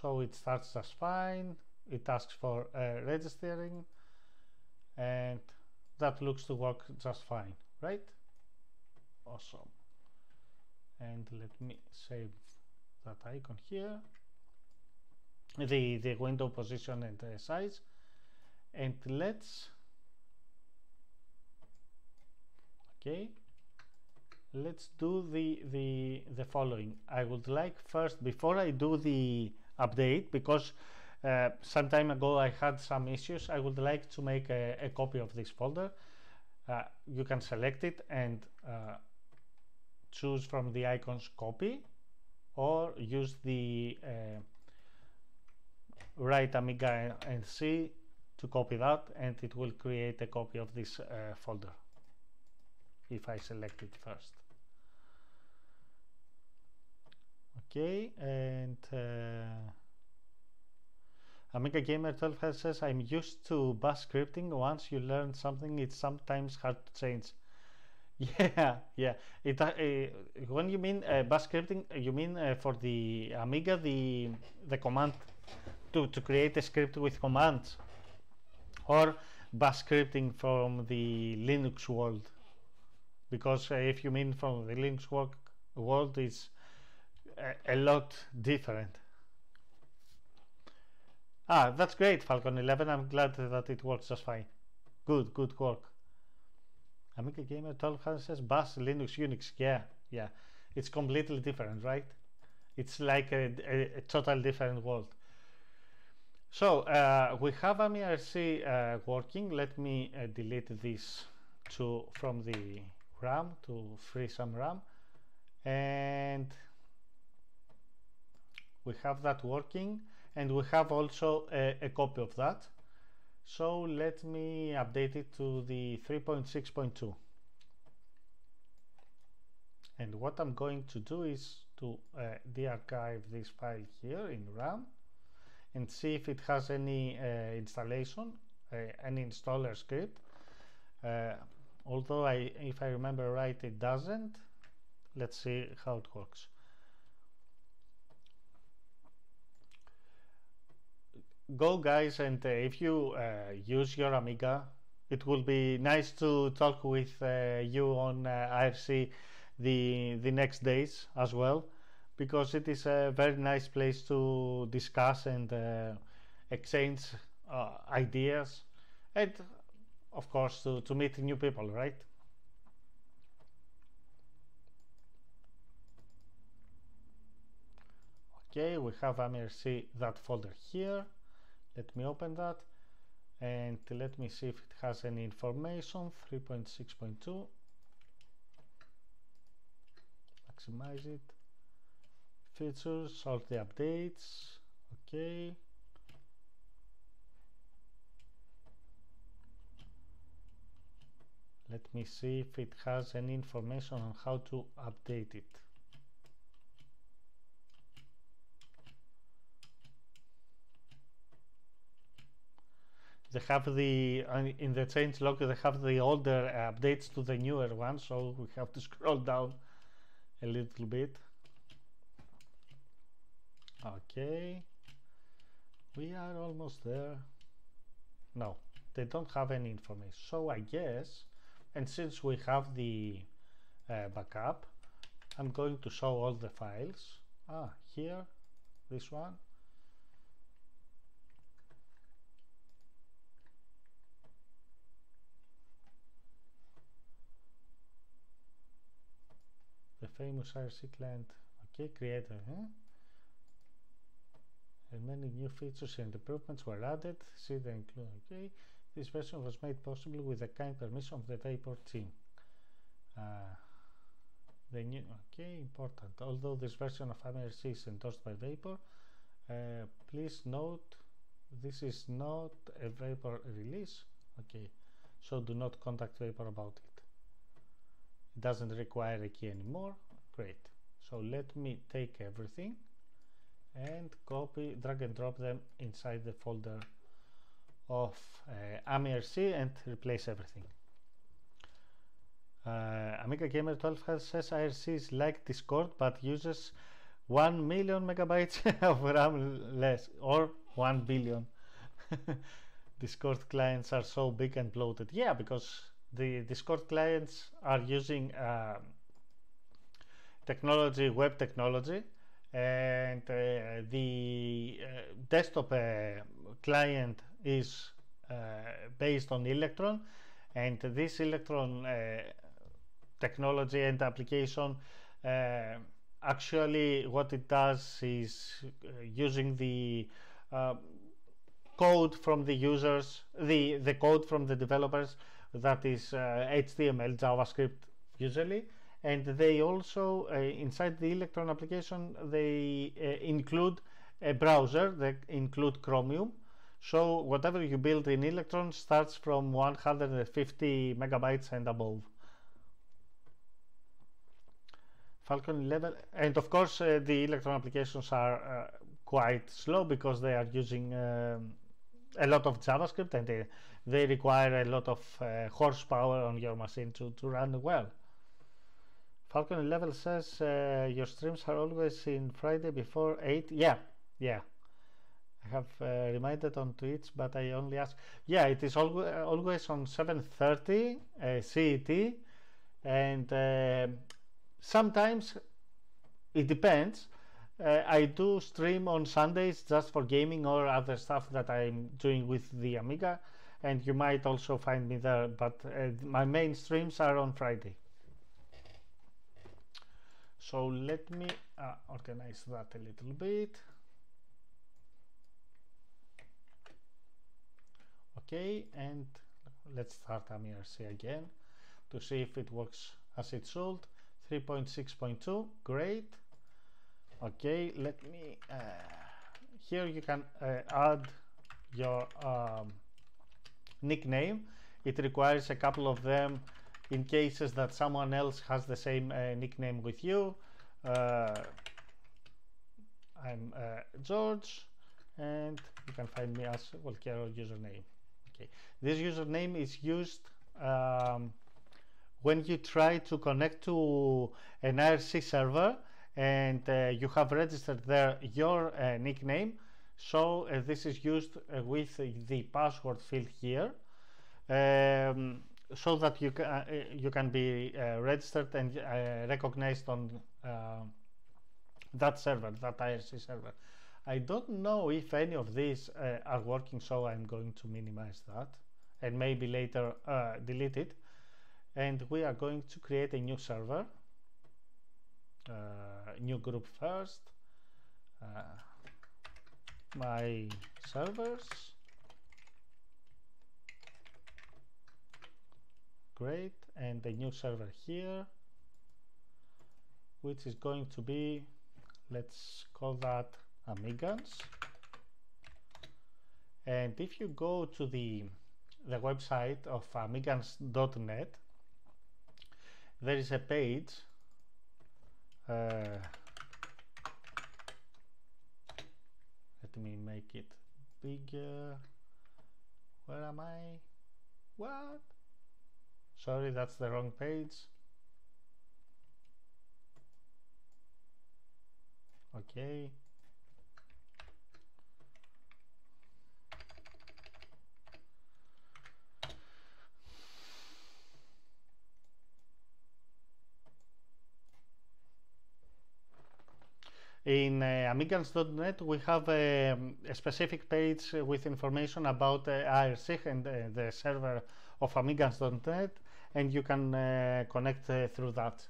So it starts just fine it asks for uh, registering and that looks to work just fine right? Awesome. And let me save that icon here. The the window position and uh, size. And let's okay let's do the the the following. I would like first before i do the update because uh, some time ago I had some issues. I would like to make a, a copy of this folder. Uh, you can select it and uh, choose from the icons copy or use the uh, right Amiga and C to copy that and it will create a copy of this uh, folder if I select it first okay and uh, Amiga Gamer 12 says I'm used to bash scripting. Once you learn something it's sometimes hard to change. <laughs> Yeah yeah. It uh, when you mean uh, bash scripting you mean uh, for the Amiga the the command to, to create a script with commands or bash scripting from the Linux world. Because uh, if you mean from the Linux world, world it's a, lot different Ah, that's great, Falcon 11. I'm glad that it works just fine. Good, good work. Amiga Gamer 12 says Bash, Linux, Unix. Yeah, yeah. It's completely different, right? It's like a, a, a total different world. So uh, we have AmIRC uh, working. Let me uh, delete this to from the RAM to free some RAM. And we have that working and we have also a, a copy of that so let me update it to the 3.6.2 and what I'm going to do is to uh, de-archive this file here in RAM and see if it has any uh, installation, uh, any installer script. Uh, although I, if I remember right, it doesn't. Let's see how it works. Go guys and uh, if you uh, use your Amiga it will be nice to talk with uh, you on IRC the the next days as well because it is a very nice place to discuss and uh, exchange uh, ideas and of course to, to meet new people right? Okay we have AmIRC that folder here let me open that and let me see if it has any information. 3.6.2 maximize it. Features all the updates. Okay. Let me see if it has any information on how to update it they have the uh, in the change log they have the older updates to the newer ones so we have to <laughs> scroll down a little bit. Okay. We are almost there. No they don't have any information. So I guess and since we have the uh, backup I'm going to show all the files. Ah here this one the famous IRC client. Okay creator huh? and many new features and improvements were added. See the include okay. This version was made possible with the kind permission of the Vapor team. Uh, the new okay important. Although this version of AmIRC is endorsed by Vapor uh, please note this is not a Vapor release okay. So do not contact Vapor about it doesn't require a key anymore great so let me take everything and copy drag and drop them inside the folder of uh, AmIRC and replace everything uh, Amiga Gamer 12 has, says IRC is like Discord but uses 1 million megabytes <laughs> of RAM less or 1 billion. <laughs> Discord clients are so big and bloated. Yeah, because the Discord clients are using uh, technology, web technology, and uh, the uh, desktop uh, client is uh, based on Electron, and this Electron uh, technology and application actually what it does is using the code from the users, the, the code from the developers that is uh, HTML, JavaScript usually, and they also uh, inside the Electron application they uh, include a browser they include Chromium. So whatever you build in Electron starts from 150 megabytes and above. Falcon 11 and of course uh, the Electron applications are uh, quite slow because they are using um, a lot of JavaScript and they, they require a lot of uh, horsepower on your machine to, to run well. Falcon 11 says uh, your streams are always in Friday before 8. Yeah, yeah. I have uh, reminded on Twitch, but I only ask. Yeah, it is always, always on 7.30 uh, CET. And uh, sometimes it depends. Uh, I do stream on Sundays just for gaming or other stuff that I'm doing with the Amiga. And you might also find me there, but uh, my main streams are on Friday. So let me uh, organize that a little bit. Okay, and let's start AmIRC again to see if it works as it should. 3.6.2, great. Okay, let me, uh, here you can uh, add your um, nickname. It requires a couple of them in cases that someone else has the same uh, nickname with you. Uh, I'm uh, George and you can find me as walkero username. Okay, this username is used um, when you try to connect to an IRC server and uh, you have registered there your uh, nickname so uh, this is used uh, with the password field here um, so that you can uh, you can be uh, registered and uh, recognized on uh, that server, that IRC server. I don't know if any of these uh, are working, so I'm going to minimize that and maybe later uh, delete it. And we are going to create a new server, new group first, my servers. Great. And the new server here which is going to be let's call that Amigans and if you go to the the website of amigans.net there is a page uh, let me make it bigger. Where am I? What? Sorry that's the wrong page. Okay In uh, amigans.net we have a, a, specific page with information about uh, IRC and uh, the server of amigans.net and you can uh, connect uh, through that.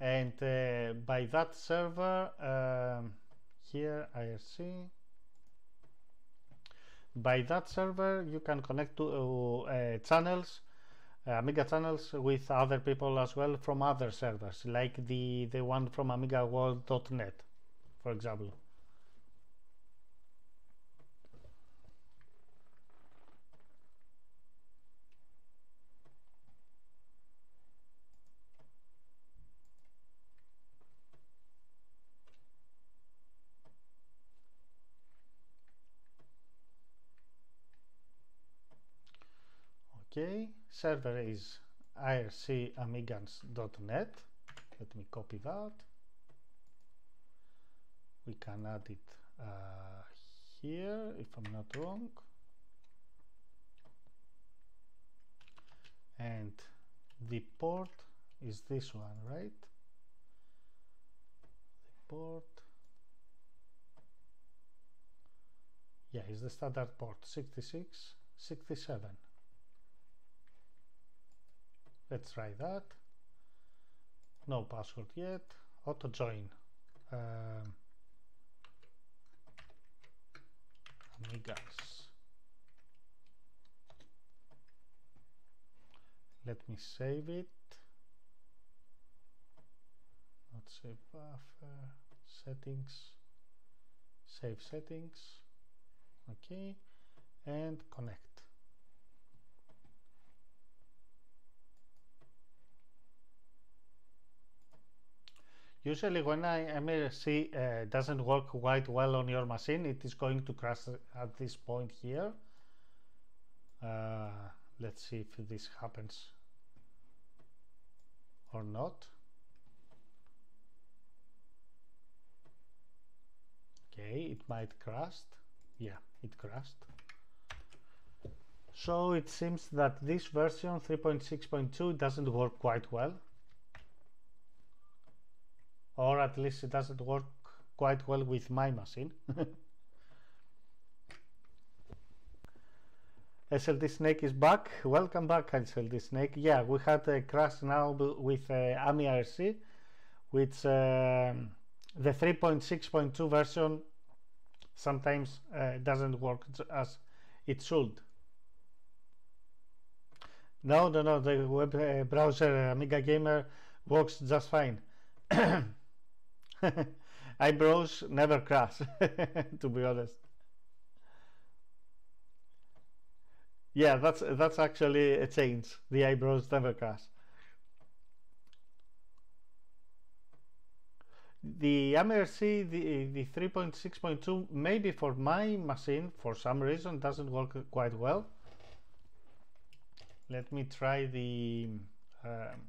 And uh, by that server um, here IRC by that server you can connect to uh, channels Uh, Amiga channels with other people as well from other servers like the the one from AmigaWorld.net for example okay server is ircamigans.net let me copy that. We can add it uh, here if I'm not wrong. And the port is this one right? The port. Yeah is the standard port 66 67 let's try that. No password yet. Auto join. Um, amigas let me save it. Not save buffer. Settings. Save settings. Okay. And connect Usually when AmIRC uh, doesn't work quite well on your machine, it is going to crash at this point here. Uh, let's see if this happens or not. Okay, it might crash. Yeah, it crashed. So it seems that this version 3.6.2 doesn't work quite well. Or at least it doesn't work quite well with my machine. <laughs> SLD Snake is back. Welcome back, SLD Snake. Yeah, we had a crash now with uh, AmIRC, which um, the 3.6.2 version sometimes uh, doesn't work as it should. No, no, no, the web uh, browser Amiga Gamer works just fine. <clears throat> <laughs> iBrowse never crash, <laughs> to be honest. Yeah, that's that's actually a change. The iBrowse never crash. The MRC, the, the 3.6.2, maybe for my machine, for some reason, doesn't work quite well. Let me try the, um,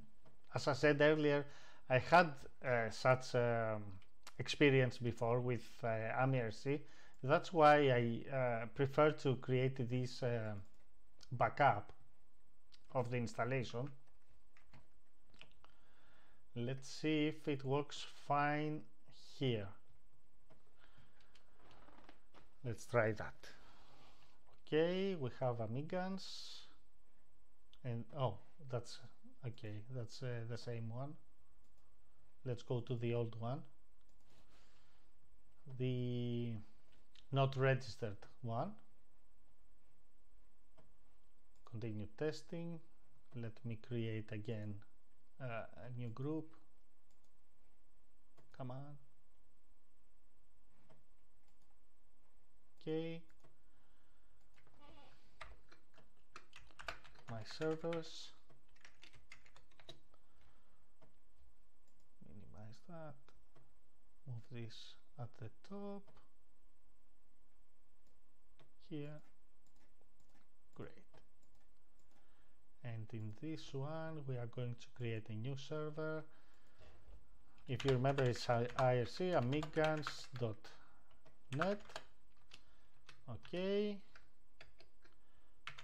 as I said earlier, I had uh, such um, experience before with uh, AmIRC. That's why I uh, prefer to create this uh, backup of the installation. Let's see if it works fine here. Let's try that. Okay we have amigans. And oh that's okay that's uh, the same one let's go to the old one. The not registered one. Continue testing. Let me create again uh, a new group. Come on. Okay. My servers minimize that move this at the top. Here. Great. and in this one we are going to create a new server. If you remember it's irc amigans.net okay.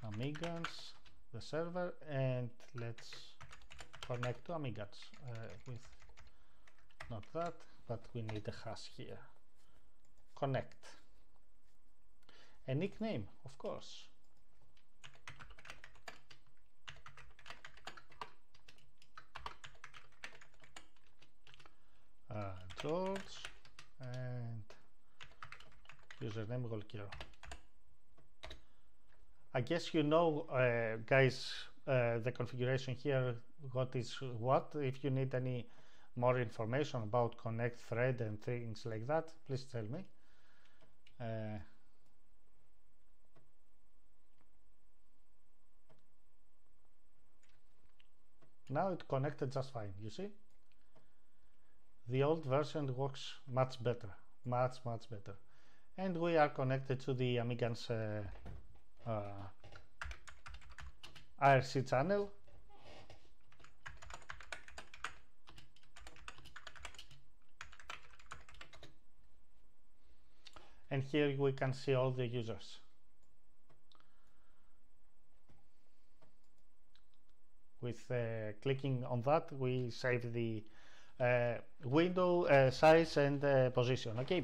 Amigans the server and let's connect to amigans uh, with not that but we need a hash here connect a nickname of course uh, George and username walkero. I guess you know, uh, guys, uh, the configuration here, what is what. If you need any more information about connect thread and things like that, please tell me. Uh, now it connected just fine, you see? the old version works much better much much better and we are connected to the Amigans uh, uh, IRC channel and here we can see all the users. With uh, clicking on that we save the uh, window uh, size and uh, position. Okay.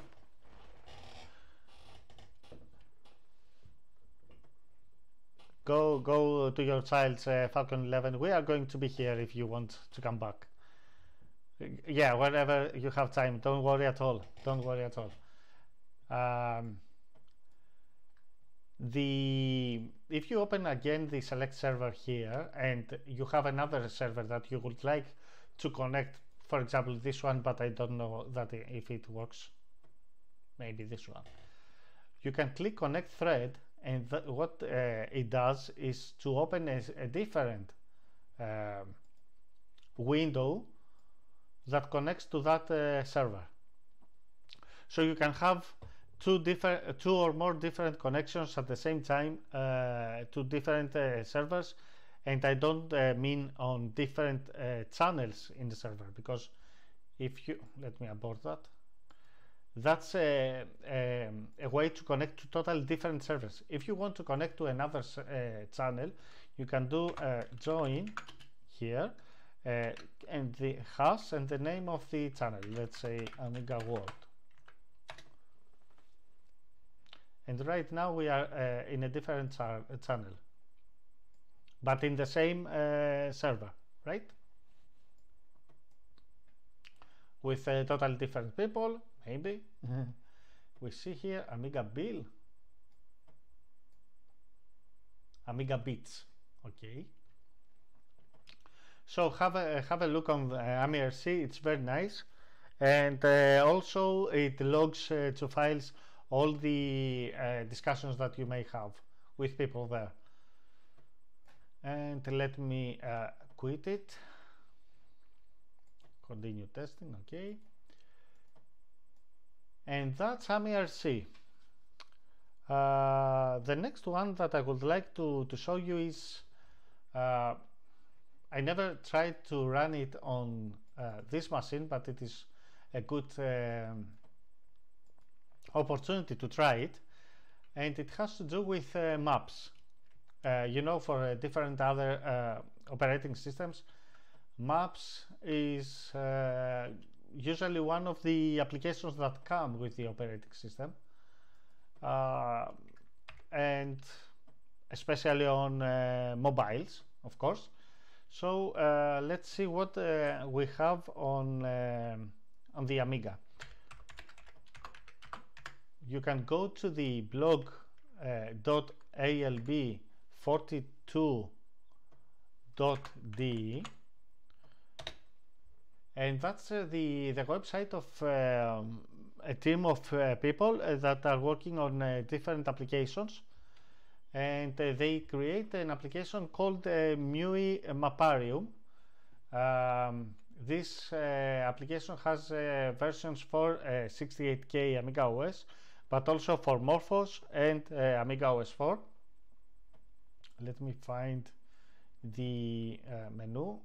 Go go to your child's uh, Falcon 11 we are going to be here if you want to come back. Yeah whenever you have time. Don't worry at all. Don't worry at all um, the if you open again the select server here and you have another server that you would like to connect for example this one but I don't know that if it works maybe this one. You can click connect thread and what uh, it does is to open a, a different uh, window that connects to that uh, server. So you can have two different two or more different connections at the same time uh, to different uh, servers and I don't uh, mean on different channels in the server because if you let me abort that that's a, a, a, way to connect to totally different servers. If you want to connect to another uh, channel, you can do uh, join here uh, and the hash and the name of the channel. Let's say Amiga World. And right now we are uh, in a different channel, but in the same uh, server, right? With uh, totally different people maybe. We see here amiga bill. Amiga bits okay. So have a have a look on the AmIRC it's very nice. And uh, also it logs uh, to files all the uh, discussions that you may have with people there. And let me uh, quit it. Continue testing okay. And that's AmIRC. Uh, the next one that I would like to, to show you is uh, I never tried to run it on uh, this machine but it is a good um, opportunity to try it and it has to do with uh, maps. Uh, you know for uh, different other operating systems maps is usually one of the applications that come with the operating system uh, and especially on uh, mobiles of course. So uh, let's see what we have on um, on the Amiga you can go to the blog uh, .alb42.de and that's uh, the the website of um, a team of uh, people uh, that are working on uh, different applications. And uh, they create an application called uh, MUI Maparium. Um, this application has versions for 68k Amiga OS but also for MorphOS and Amiga OS 4 let me find the menu.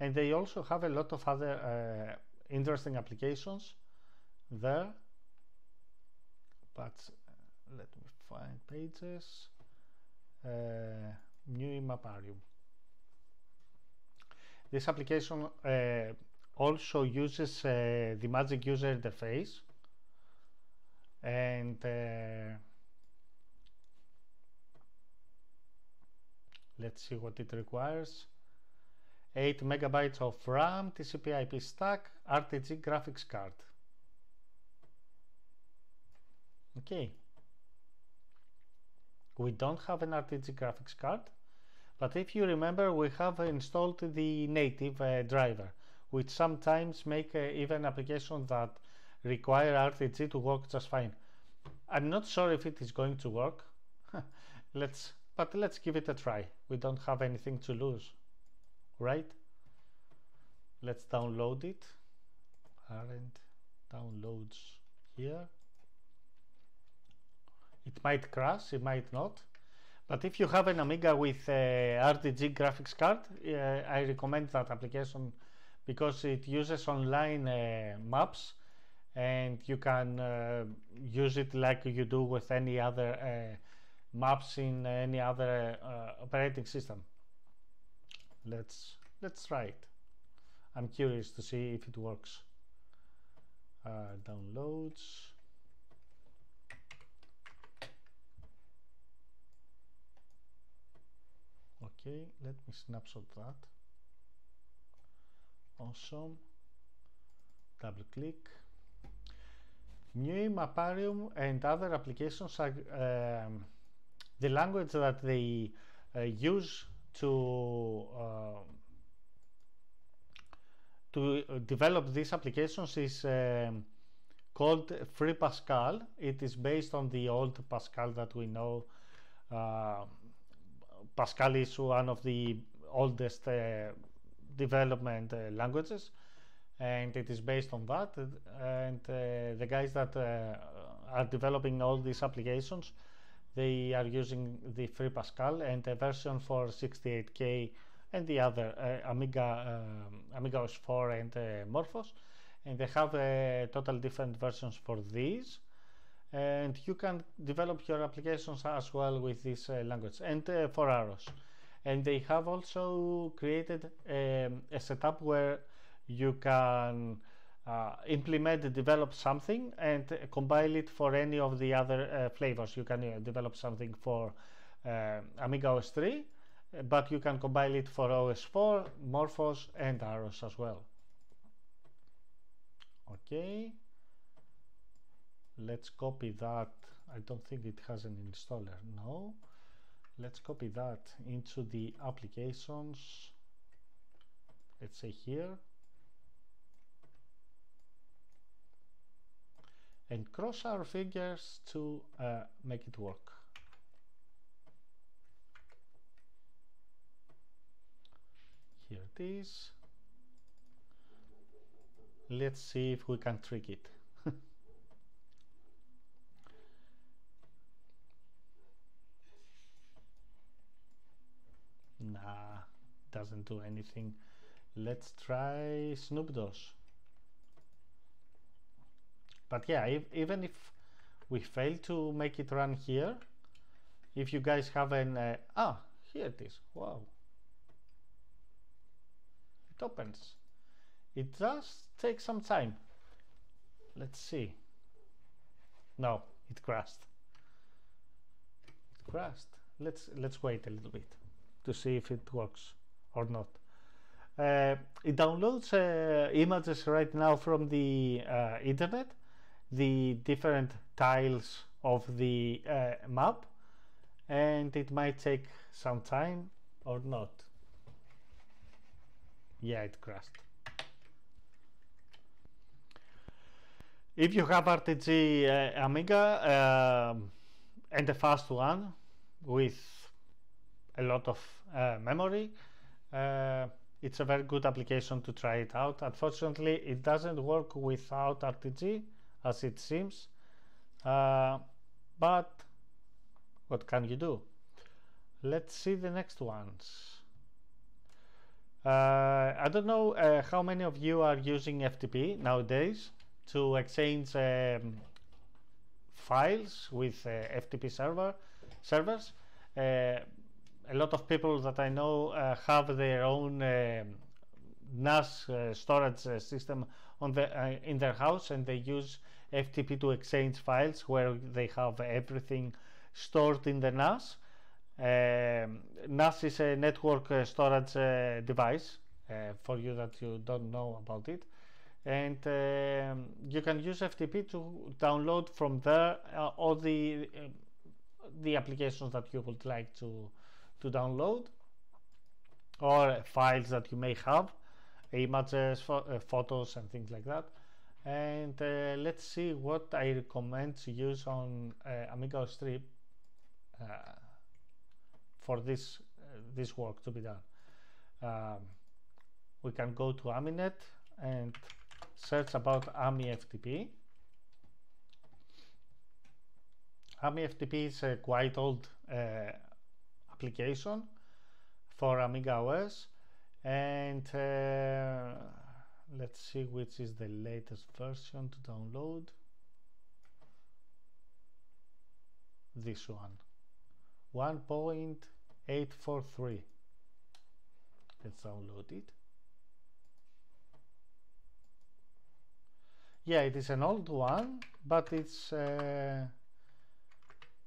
And they also have a lot of other uh, interesting applications there. But uh, let me find pages. Uh, MUIMapparium. This application uh, also uses uh, the magic user interface and uh, let's see what it requires 8 megabytes of RAM, TCP IP stack, RTG graphics card. Okay. We don't have an RTG graphics card, but if you remember, we have installed the native uh, driver, which sometimes make uh, even applications that require RTG to work just fine. I'm not sure if it is going to work. <laughs> let's, but let's give it a try. We don't have anything to lose right let's download it current downloads here it might crash it might not but if you have an Amiga with a RTG graphics card uh, I recommend that application because it uses online uh, maps and you can uh, use it like you do with any other uh, maps in any other uh, operating system. Let's let's try it. I'm curious to see if it works. Uh, downloads. Okay let me snapshot that awesome double click MUIMapparium and other applications are um, the language that they uh, use to uh, to develop these applications is um, called Free Pascal. It is based on the old Pascal that we know. Uh, Pascal is one of the oldest uh, development uh, languages and it is based on that and uh, the guys that uh, are developing all these applications they are using the free Pascal and a version for 68k and the other uh, Amiga um, Amiga OS 4 and uh, MorphOS and they have uh, total different versions for these. And you can develop your applications as well with this language. And for AROS and they have also created um, a setup where you can uh, implement develop something and compile it for any of the other uh, flavors. You can uh, develop something for uh, Amiga OS 3 but you can compile it for OS 4 MorphOS and AROS as well. Okay. Let's copy that. I don't think it has an installer no let's copy that into the applications let's say here and cross our fingers to uh, make it work. Here it is. Let's see if we can trick it. Nah, doesn't do anything. Let's try SnoopDos but yeah if, even if we fail to make it run here if you guys have an uh, ah here it is. Wow. It opens. It does take some time. Let's see. No it crashed. It crashed. Let's let's wait a little bit to see if it works or not. Uh, it downloads uh, images right now from the uh, internet the different tiles of the uh, map and it might take some time or not. Yeah it crashed. If you have RTG uh, Amiga um, and a fast one with a lot of uh, memory. Uh, it's a very good application to try it out. Unfortunately it doesn't work without RTG as it seems. Uh, but what can you do? Let's see the next ones. Uh, I don't know uh, how many of you are using FTP nowadays to exchange um, files with uh, FTP server servers a lot of people that I know uh, have their own um, NAS storage system on the in their house and they use FTP to exchange files where they have everything stored in the NAS. Um, NAS is a network uh, storage uh, device uh, for you that you don't know about it and um, you can use FTP to download from there uh, all the uh, the applications that you would like to to download or files that you may have images, photos and things like that and uh, let's see what I recommend to use on uh, Amiga 3 uh, for this uh, this work to be done. Um, we can go to Aminet and search about AmiFTP. AmiFTP is a quite old uh, application for Amiga OS and uh, let's see which is the latest version to download. This one. 1.843 let's download it. Yeah it is an old one but it's uh,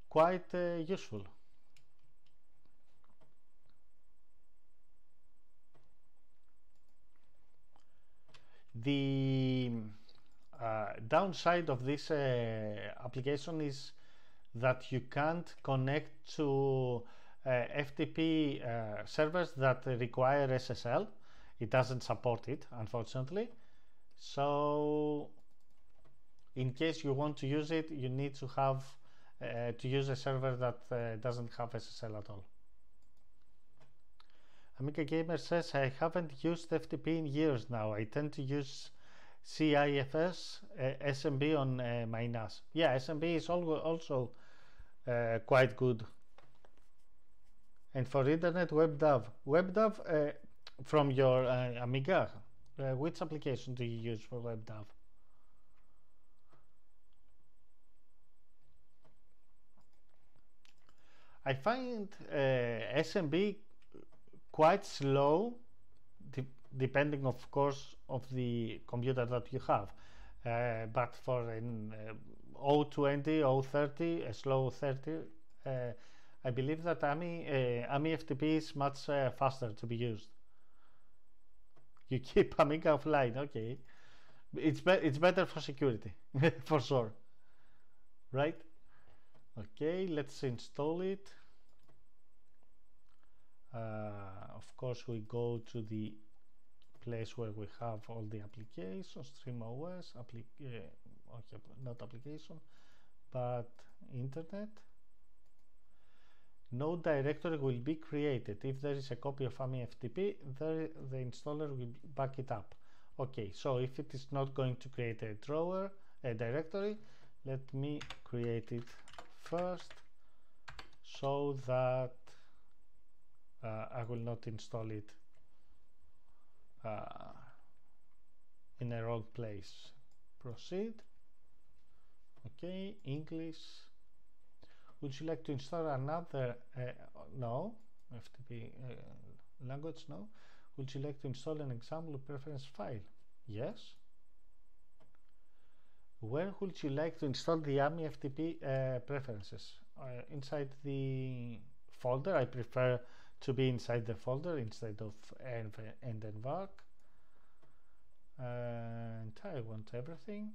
quite uh, useful the uh, downside of this uh, application is that you can't connect to uh, FTP uh, servers that require SSL. It doesn't support it, unfortunately. So, in case you want to use it, you need to have uh, to use a server that uh, doesn't have SSL at all. Amiga Gamer says I haven't used FTP in years now. I tend to use CIFS uh, SMB on uh, my NAS. Yeah, SMB is also uh, quite good. And for internet, WebDAV. WebDAV uh, from your uh, Amiga. Uh, which application do you use for WebDAV? I find SMB quite slow de depending of course of the computer that you have. Uh, but for an uh, 020 030 a slow 30 uh, I believe that AMI, uh, AmiFTP is much uh, faster to be used. You <laughs> keep Amiga offline okay. It's, be it's better for security <laughs> for sure. Right? Okay let's install it of course we go to the place where we have all the applications StreamOS applic uh, okay, not application but internet. No directory will be created. If there is a copy of AmiFTP there, the installer will back it up. Okay so if it is not going to create a drawer a directory let me create it first so that uh, I will not install it uh, in a wrong place. Proceed. Okay English. Would you like to install another uh, no FTP uh, language no? Would you like to install an example preference file? Yes. Where would you like to install the AmiFTP uh, preferences? Uh, inside the folder I prefer to be inside the folder instead of env and ENVARC and I want everything.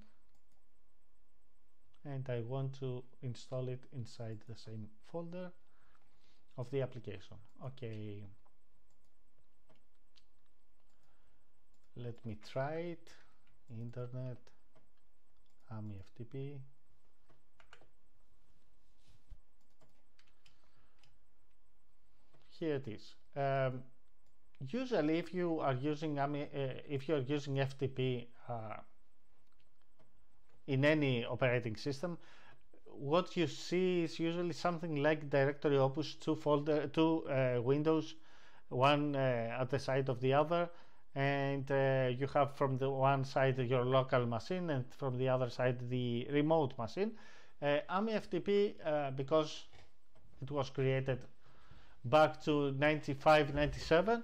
And I want to install it inside the same folder of the application. Okay. Let me try it. Internet. AmiFTP here it is. Um, usually, if you are using uh, if you are using FTP uh, in any operating system, what you see is usually something like directory opus two folder two uh, windows, one uh, at the side of the other, and uh, you have from the one side your local machine and from the other side the remote machine. Uh, AmiFTP because it was created back to 95 97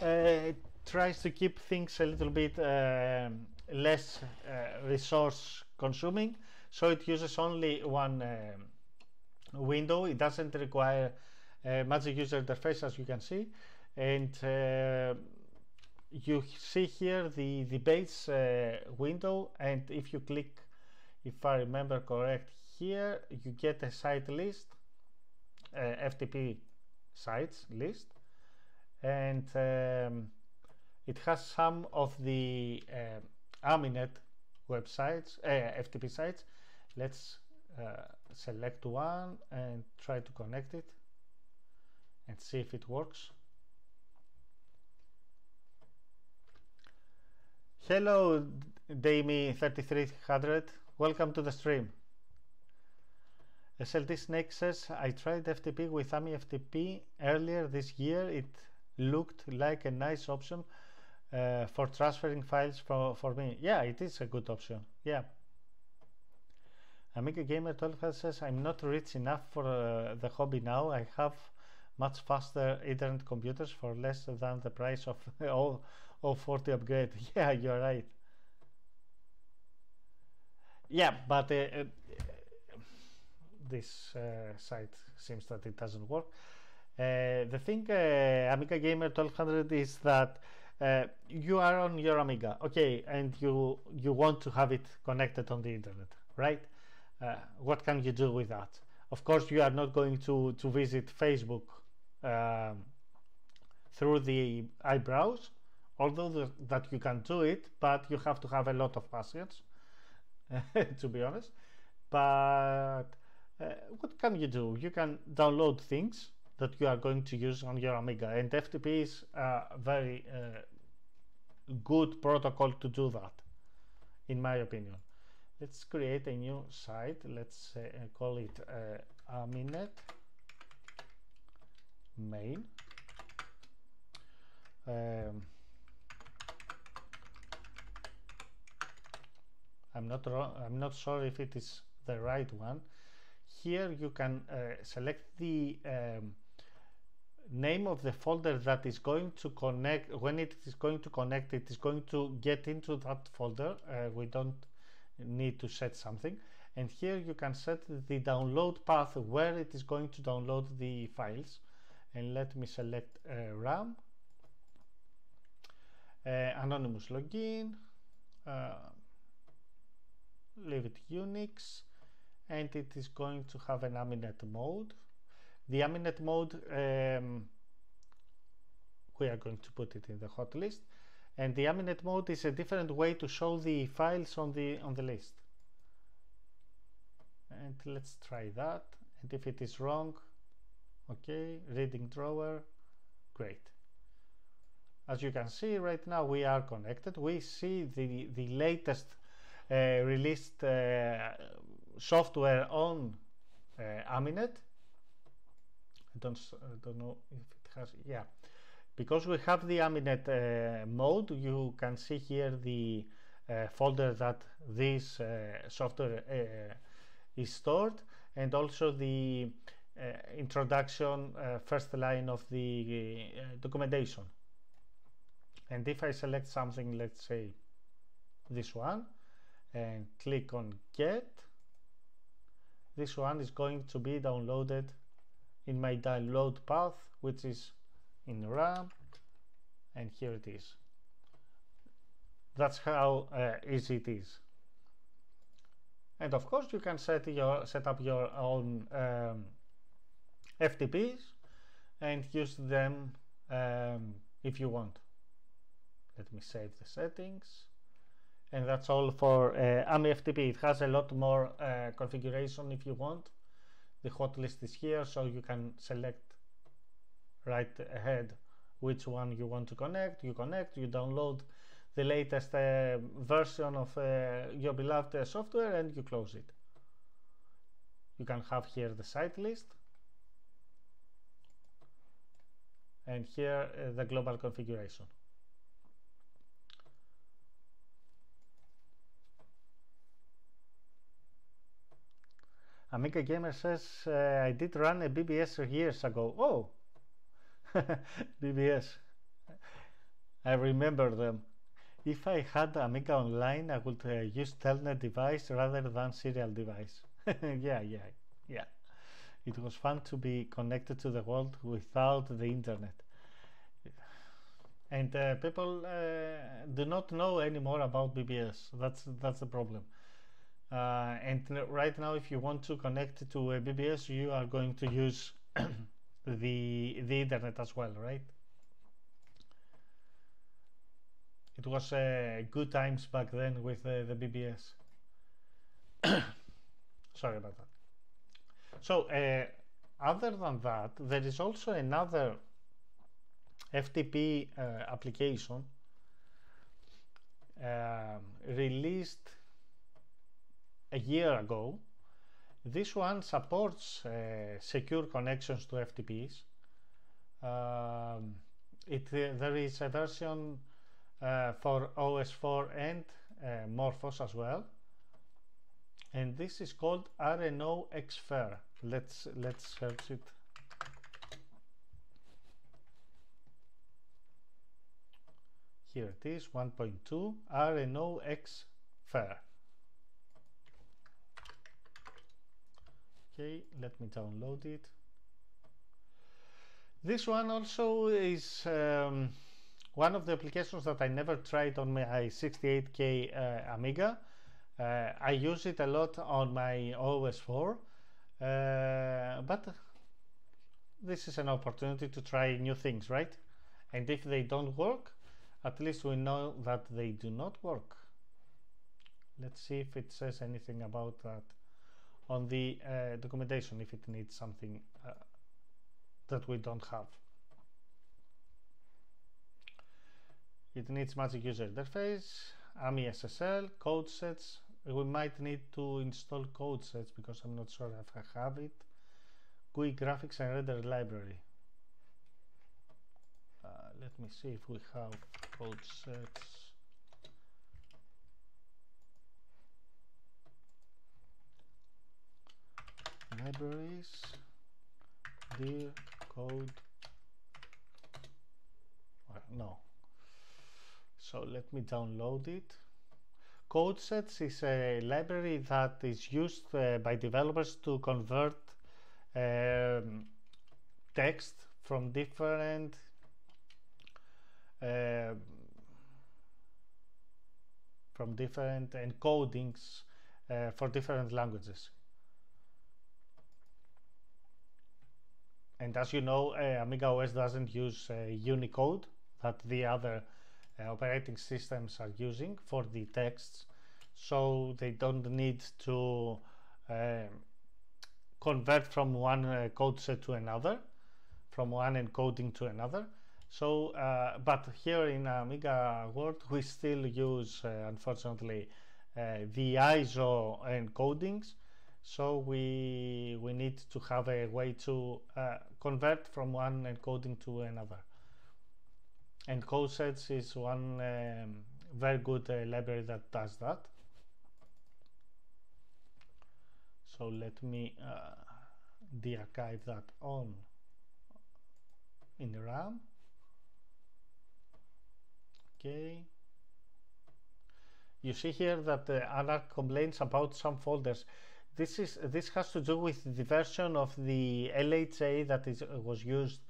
uh, tries to keep things a little bit uh, less uh, resource consuming. So it uses only one um, window. It doesn't require uh, much user interface as you can see. And uh, you see here the base uh, window. And if you click if I remember correct here you get a site list FTP sites list and um, it has some of the uh, Aminet websites, uh, FTP sites. Let's uh, select one and try to connect it and see if it works. Hello, Damie3300. Welcome to the stream. SLT Snake says, I tried FTP with AmiFTP earlier this year. It looked like a nice option, uh, for transferring files for, for me. Yeah, it is a good option. Yeah. Amiga Gamer 12 says, I'm not rich enough for uh, the hobby now. I have much faster internet computers for less than the price of <laughs> all, all 40 upgrade. <laughs> Yeah, you're right. Yeah, but uh, uh, this uh, site seems that it doesn't work. Uh, the thing, uh, Amiga Gamer 1200 is that you are on your Amiga, okay, and you you want to have it connected on the internet, right? What can you do with that? Of course, you are not going to to visit Facebook um, through the iBrowse, although the, that you can do it, but you have to have a lot of passwords, <laughs> to be honest. But uh, what can you do? You can download things that you are going to use on your Amiga, and FTP is a very uh, good protocol to do that, in my opinion. Let's create a new site. Let's uh, call it uh, Aminet main. Um, I'm not I'm not sure if it is the right one. Here you can uh, select the um, name of the folder that is going to connect when it is going to connect it is going to get into that folder. Uh, we don't need to set something. And here you can set the download path where it is going to download the files. And let me select uh, RAM. Uh, anonymous login. Uh, leave it Unix and it is going to have an Aminet mode the Aminet mode, um, we are going to put it in the hot list. And the Aminet mode is a different way to show the files on the on the list. And let's try that. And if it is wrong, okay, reading drawer, great. As you can see right now, we are connected. We see the, the latest uh, released uh, software on uh, Aminet. Don't don't know if it has yeah. Because we have the Aminet uh, mode you can see here the uh, folder that this software is stored and also the introduction first line of the documentation. And if I select something let's say this one and click on get this one is going to be downloaded in my download path which is in RAM and here it is. That's how uh, easy it is. And of course you can set your set up your own um, FTPs and use them um, if you want. Let me save the settings and that's all for uh, AmiFTP it has a lot more uh, configuration if you want. The hot list is here so you can select right ahead which one you want to connect. You connect you download the latest uh, version of uh, your beloved uh, software and you close it. You can have here the site list. And here uh, the global configuration Amiga Gamer says, uh, I did run a BBS years ago. Oh, <laughs> BBS. I remember them. If I had Amiga Online, I would uh, use Telnet device rather than serial device. <laughs> yeah, yeah, yeah. It was fun to be connected to the world without the internet. And uh, people uh, do not know anymore about BBS. That's that's the problem. Uh, and right now if you want to connect to a BBS you are going to use <coughs> the the internet as well right? It was uh, good times back then with uh, the BBS <coughs> sorry about that. So uh, other than that there is also another FTP uh, application um, released a year ago. This one supports uh, secure connections to FTPs. Um, it, uh, there is a version uh, for OS4 and uh, MorphOS as well and this is called RNOXfer let's let's search it here it is 1.2 RNOXfer okay let me download it. This one also is um, one of the applications that I never tried on my 68k uh, Amiga. Uh, I use it a lot on my OS4 uh, but this is an opportunity to try new things right? And if they don't work at least we know that they do not work. Let's see if it says anything about that on the uh, documentation if it needs something uh, that we don't have. It needs magic user interface AmiSSL code sets. We might need to install CodeSets because I'm not sure if I have it. GUI graphics and render library. Uh, let me see if we have CodeSets libraries. Dir code. No. So let me download it. CodeSets is a library that is used uh, by developers to convert um, text from different uh, from different encodings uh, for different languages. And as you know, uh, Amiga OS doesn't use uh, Unicode that the other uh, operating systems are using for the texts. So they don't need to um, convert from one uh, code set to another from one encoding to another. So uh, but here in Amiga world we still use uh, unfortunately the ISO encodings so we we need to have a way to uh, convert from one encoding to another. And CodeSets is one um, very good uh, library that does that. So let me uh, de-archive that on in RAM. Okay. You see here that uh, complains about some folders this is this has to do with the version of the LHA that is was used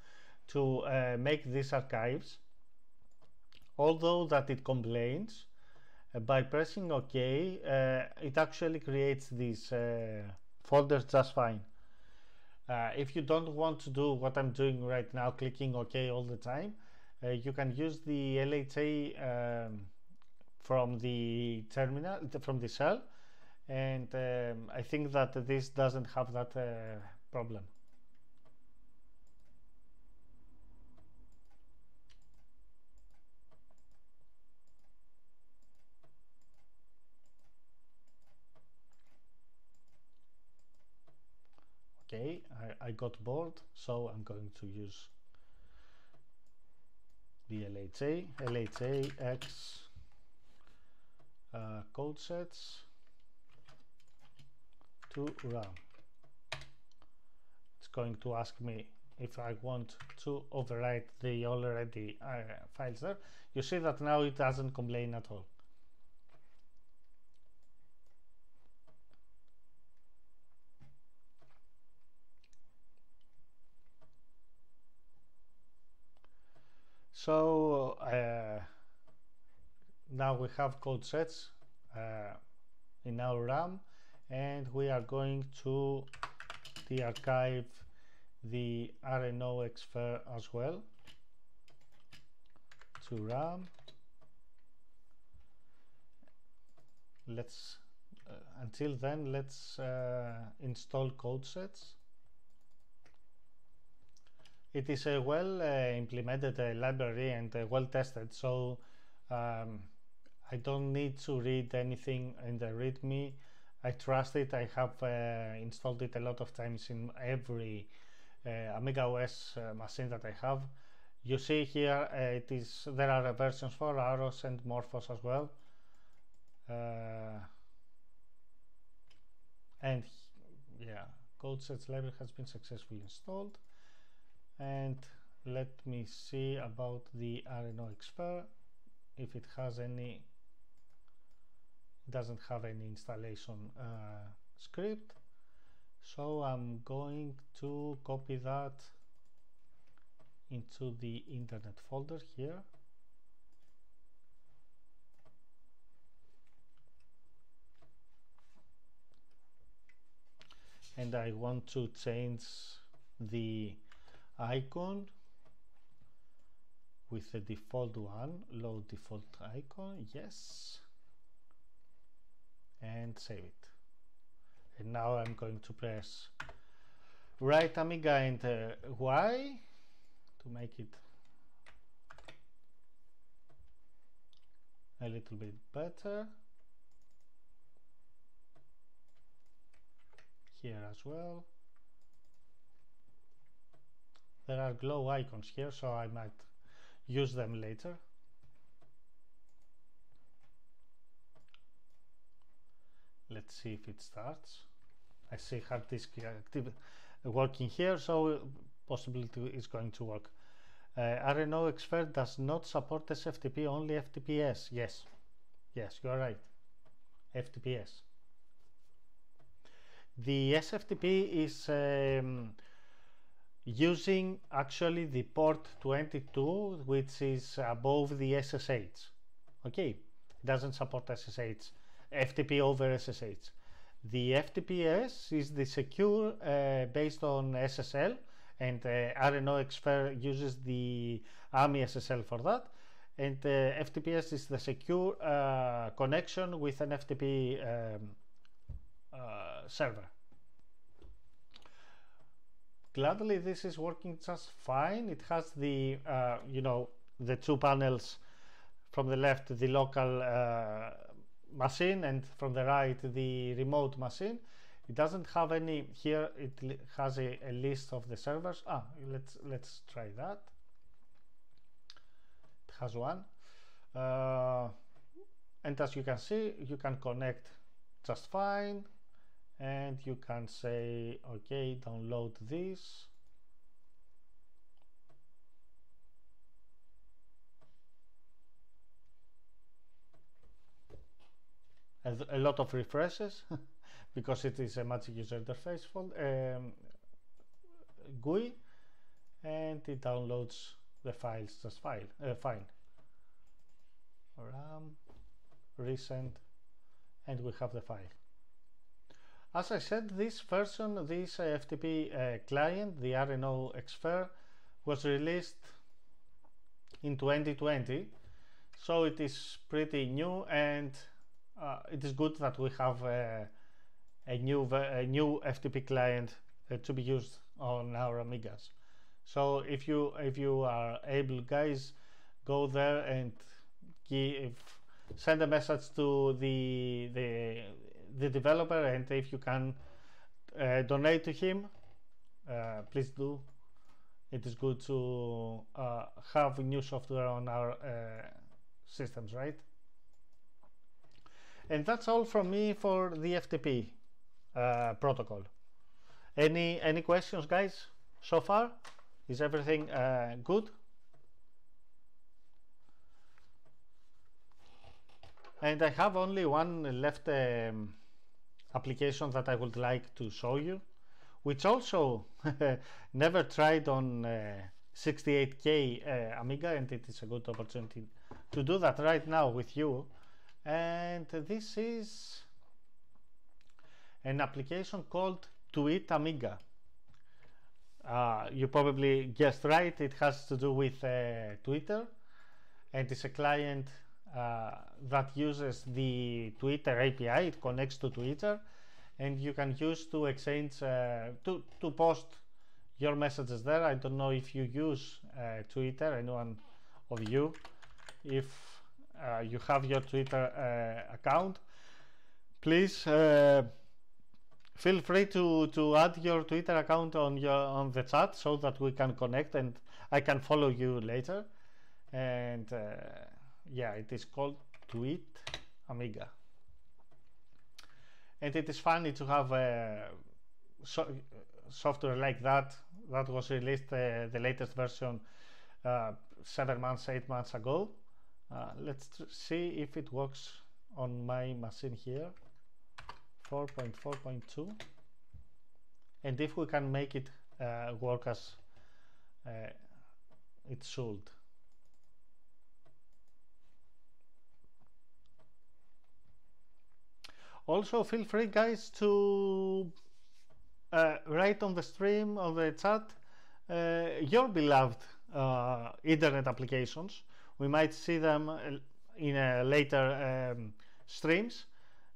to uh, make these archives. Although that it complains uh, by pressing OK uh, it actually creates these uh, folders just fine. Uh, if you don't want to do what I'm doing right now clicking OK all the time uh, you can use the LHA um, from the terminal from the shell and um, I think that this doesn't have that uh, problem. Okay I, I got bored so I'm going to use the LHA LHA X uh, CodeSets to run it's going to ask me if I want to overwrite the already uh, files there. You see that now it doesn't complain at all. So uh, now we have CodeSets uh, in our RAM and we are going to the RNOXfer as well. To RAM. Let's uh, until then let's uh, install CodeSets. It is a well uh, implemented uh, library and uh, well tested so um, I don't need to read anything in the readme I trust it. I have uh, installed it a lot of times in every uh, Amiga OS uh, machine that I have. You see here it is there are versions for AROS and MorphOS as well. And yeah CodeSets library has been successfully installed. And let me see about the RNOXfer if it has any doesn't have any installation uh, script. So I'm going to copy that into the internet folder here. And I want to change the icon with the default one load default icon yes and save it. And now I'm going to press right Amiga and uh, Y to make it a little bit better. Here as well. There are glow icons here so I might use them later let's see if it starts. I see hard disk active working here so possibility is going to work. Uh, RNOXfer does not support SFTP only FTPS yes. Yes you are right. FTPS the SFTP is um, using actually the port 22 which is above the SSH okay. It doesn't support SSH FTP over SSH the FTPS is the secure uh, based on SSL and uh, uses the AmiSSL for that. And uh, FTPS is the secure uh, connection with an FTP um, uh, server. Gladly this is working just fine. It has the uh, you know the two panels from the left the local machine and from the right the remote machine. It doesn't have any here it has a, a list of the servers. Ah let's let's try that. It has one. Uh, and as you can see you can connect just fine. And you can say okay download this a lot of refreshes <laughs> because it is a magic user interface folder, um, GUI and it downloads the files just file uh, fine. RAM recent and we have the file. As I said, this version, this uh, FTP uh, client, the RNOXfer, was released in 2020, so it is pretty new and uh, it is good that we have uh, a new a new FTP client uh, to be used on our Amigas. So if you if you are able, guys, go there and give send a message to the the the developer and if you can uh, donate to him uh, please do it is good to uh, have new software on our uh, systems right and that's all from me for the FTP uh, protocol. Any any questions guys? So far is everything uh, good? And I have only one left um, application that I would like to show you, which also <laughs> never tried on uh, 68K uh, Amiga, and it is a good opportunity to do that right now with you. And this is an application called twittAmiga. Uh, you probably guessed right, it has to do with uh, Twitter, and it's a client uh, that uses the Twitter API. It connects to Twitter, and you can use to exchange uh, to to post your messages there. I don't know if you use uh, Twitter. Anyone of you, if uh, you have your Twitter uh, account, please feel free to to add your Twitter account on your on the chat so that we can connect and I can follow you later. And uh, yeah, it is called Tweet Amiga. And it is funny to have a so, software like that that was released uh, the latest version uh, seven months, eight months ago. Uh, let's see if it works on my machine here. 4.4.2 and if we can make it uh, work as uh, it should. Also feel free guys to uh, write on the stream or the chat uh, your beloved uh, internet applications. We might see them uh, in later um, streams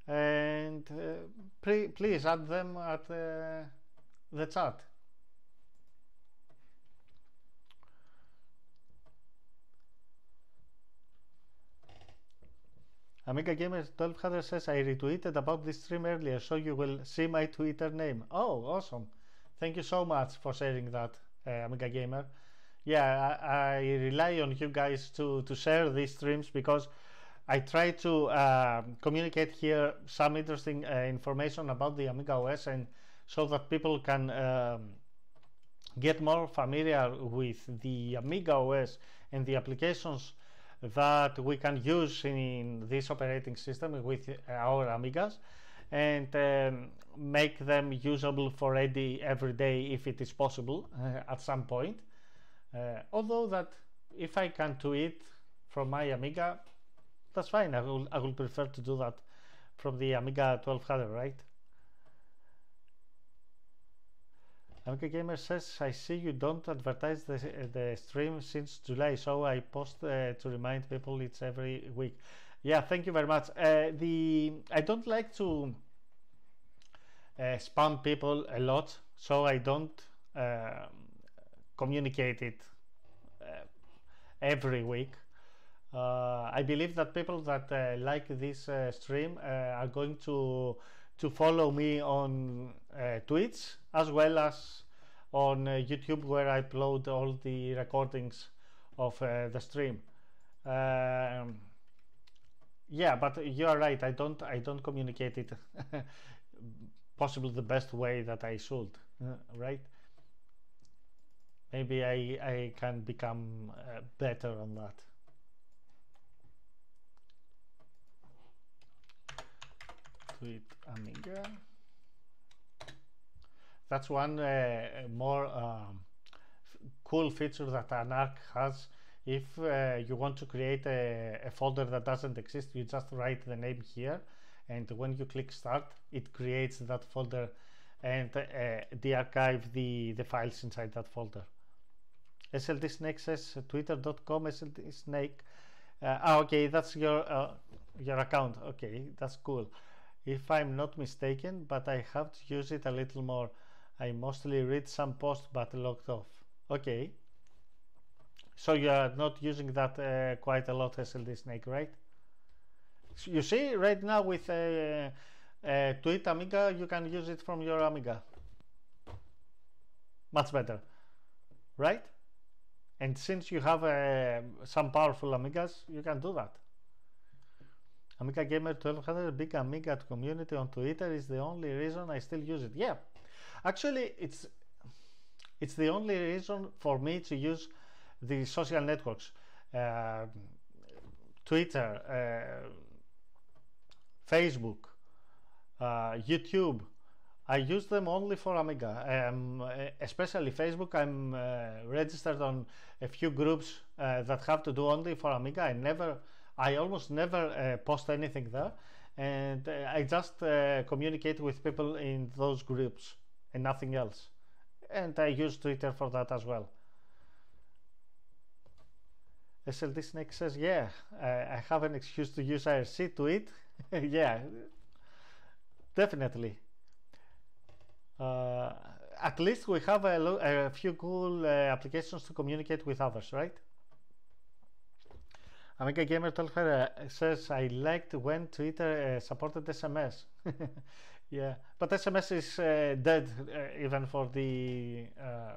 and uh, please add them at uh, the chat. Amiga Gamer 1200 says I retweeted about this stream earlier, so you will see my Twitter name. Oh, awesome! Thank you so much for sharing that, uh, Amiga Gamer. Yeah, I, I, rely on you guys to to share these streams because I try to uh, communicate here some interesting uh, information about the Amiga OS and so that people can um, get more familiar with the Amiga OS and the applications that we can use in this operating system with our Amigas and um, make them usable for any every day if it is possible uh, at some point. Uh, although that if I can do it from my Amiga, that's fine. I will, I will prefer to do that from the Amiga 1200, right? Amiga Gamer says, I see you don't advertise the, the stream since July, so I post uh, to remind people it's every week. Yeah, thank you very much. Uh, the I don't like to uh, spam people a lot, so I don't communicate it uh, every week. Uh, I believe that people that uh, like this uh, stream are going to to follow me on Twitch as well as on YouTube where I upload all the recordings of the stream. Um, yeah, but you are right. I don't I don't communicate it <laughs> possibly the best way that I should, uh, right? Maybe I I can become uh, better on that. with Amiga. That's one uh, more um, cool feature that Anarch has. If uh, you want to create a, a, folder that doesn't exist, you just write the name here, and when you click start, it creates that folder and uh, de-archive the, the files inside that folder. SLT Snake says twitter.com SLT Snake. Uh, ah, okay, that's your uh, your account. Okay, that's cool if I'm not mistaken, but I have to use it a little more. I mostly read some posts but logged off. Okay. So you are not using that uh, quite a lot, SLT Snake, right? You see, right now with a, a twittAmiga, you can use it from your Amiga. Much better, right? And since you have uh, some powerful Amigas, you can do that. Amiga Gamer 1200 big Amiga community on Twitter is the only reason I still use it. Yeah, actually, it's it's the only reason for me to use the social networks, uh, Twitter, uh, Facebook, uh, YouTube. I use them only for Amiga, um, especially Facebook. I'm uh, registered on a few groups uh, that have to do only for Amiga. I never I almost never uh, post anything there, and I just communicate with people in those groups and nothing else. And I use Twitter for that as well. SLT Snake says, yeah, I have an excuse to use IRC to tweet. <laughs> yeah, definitely. Uh, at least we have a, a few cool uh, applications to communicate with others, right? Amiga Gamer 1200 says, I liked when Twitter uh, supported SMS. <laughs> Yeah, but SMS is uh, dead uh, even for the uh,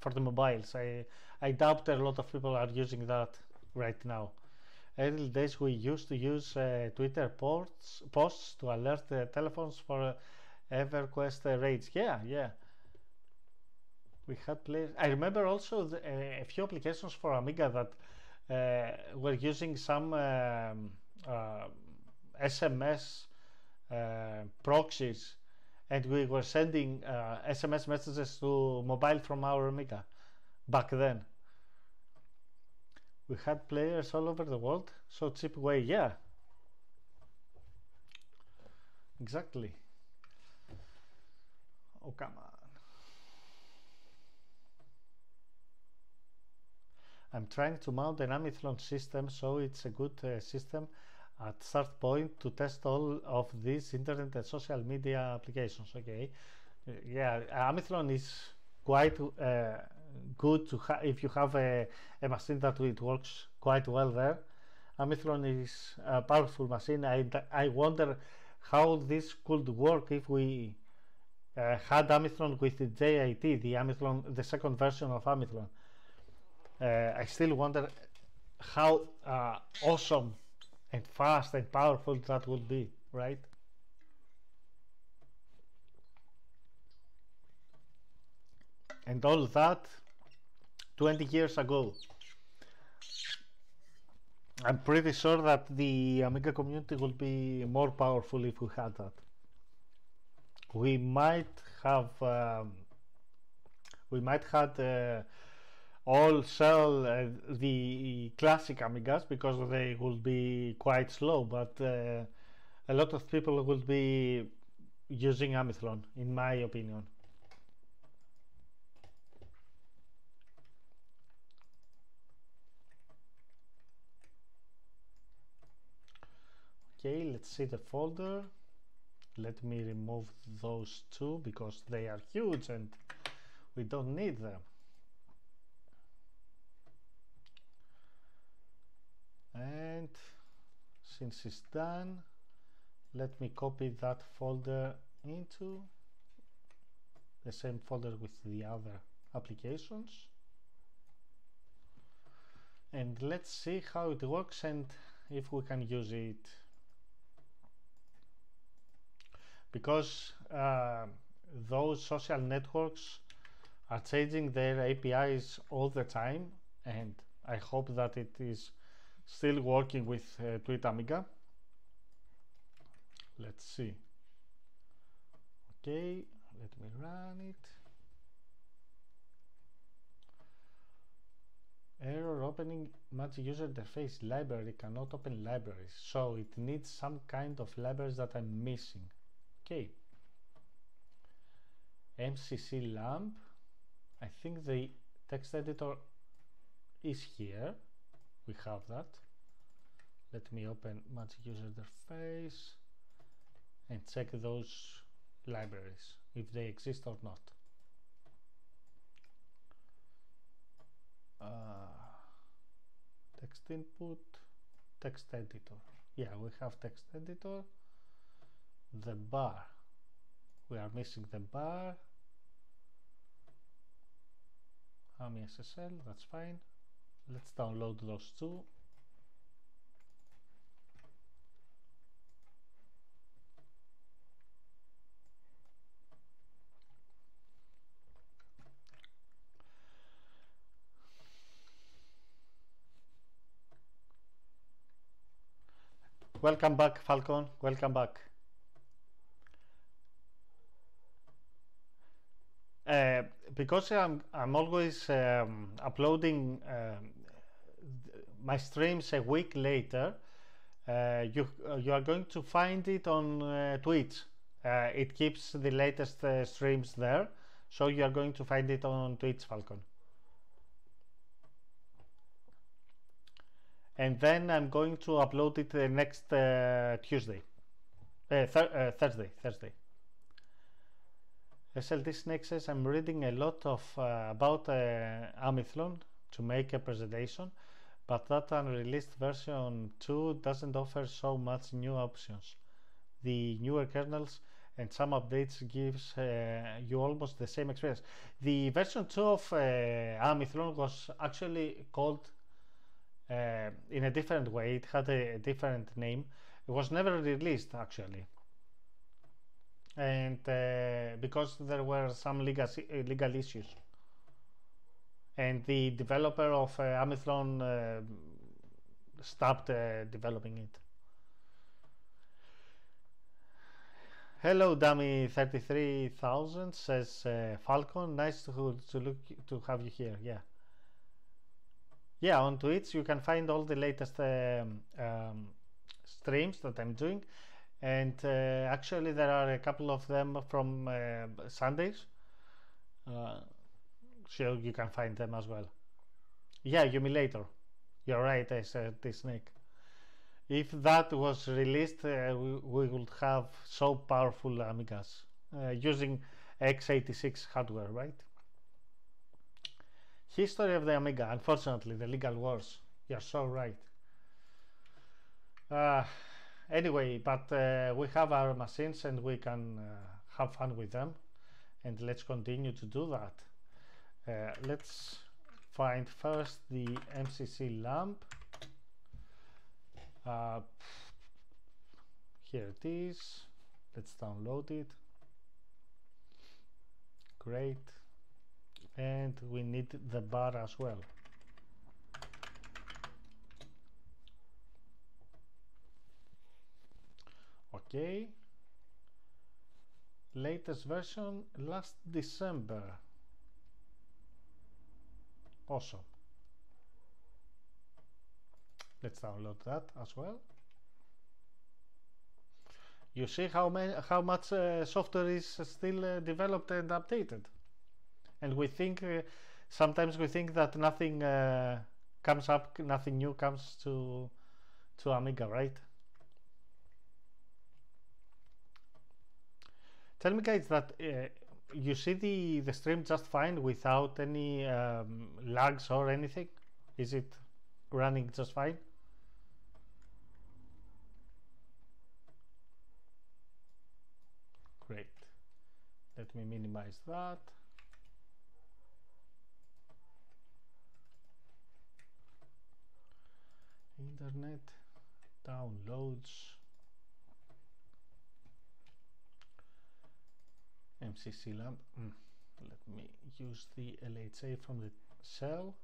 for the mobiles. I I doubt a lot of people are using that right now. Early days we used to use uh, Twitter posts posts to alert the telephones for EverQuest raids. Yeah, yeah. We had players. I remember also the, a few applications for Amiga that uh, were using some um, SMS uh, proxies and we were sending SMS uh, messages to mobile from our Amiga back then. We had players all over the world, so cheap way, yeah. Exactly. Oh, come on. I'm trying to mount an Amithlon system so it's a good uh, system at start point to test all of these internet and social media applications okay? Yeah Amithlon is quite uh, good to have if you have a, a, machine that it works quite well there. Amithlon is a powerful machine. I, I wonder how this could work if we uh, had Amithlon with the JIT the Amithlon the second version of Amithlon uh, I still wonder how uh, awesome and fast and powerful that would be, right? And all that 20 years ago. I'm pretty sure that the Amiga community would be more powerful if we had that. We might have um, we might have uh, all sell uh, the classic Amigas because they would be quite slow, but uh, a lot of people would be using Amithlon, in my opinion. Okay, let's see the folder. Let me remove those two because they are huge and we don't need them. and since it's done let me copy that folder into the same folder with the other applications and let's see how it works and if we can use it because uh, those social networks are changing their APIs all the time and I hope that it is still working with uh, twittAmiga. Let's see. Okay let me run it. Error opening magic user interface. Library cannot open libraries so it needs some kind of libraries that I'm missing okay. MCC lamp. I think the text editor is here. We have that. Let me open magic user interface and check those libraries if they exist or not. Uh, text input text editor. Yeah we have text editor the bar we are missing the bar AmiSSL that's fine let's download those two Welcome back, Falcon. Welcome back. Uh, because I'm, I'm always um, uploading um, my streams a week later, uh, you, uh, you are going to find it on uh, Twitch. Uh, it keeps the latest streams there, so you are going to find it on Twitch, Falcon. And then I'm going to upload it next Tuesday, th Thursday, Thursday. SLT Snake I'm reading a lot of uh, about uh, Amithlon to make a presentation but that unreleased version 2 doesn't offer so much new options. the newer kernels and some updates gives uh, you almost the same experience. The version 2 of uh, Amithlon was actually called uh, in a different way. It had a, different name. It was never released actually. And uh, because there were some legal, legal issues. And the developer of uh, uh, stopped developing it. Hello, dummy 33000 says uh, Falcon. Nice to, to look to have you here. Yeah. Yeah, on Twitch you can find all the latest um, um, streams that I'm doing, and uh, actually there are a couple of them from uh, Sundays, uh, so you can find them as well. Yeah, Humiliator. You're right, I said the snake if that was released, uh, we, we, would have so powerful Amigas uh, using x86 hardware, right? History of the Amiga, unfortunately, the legal wars. You're so right. Uh, anyway, but uh, we have our machines and we can uh, have fun with them. And let's continue to do that. Uh, let's find first the MCC lamp. Uh, here it is. Let's download it. Great. And we need the bar as well okay latest version last December. Awesome. Let's download that as well. You see how many how much uh, software is still uh, developed and updated? And we think uh, sometimes we think that nothing uh, comes up nothing new comes to to amiga right tell me guys that uh, you see the the stream just fine without any um, lags or anything? Is it running just fine? Great. Let me minimize that. Internet downloads MCC lamp. Mm. let me use the LHA from the cell.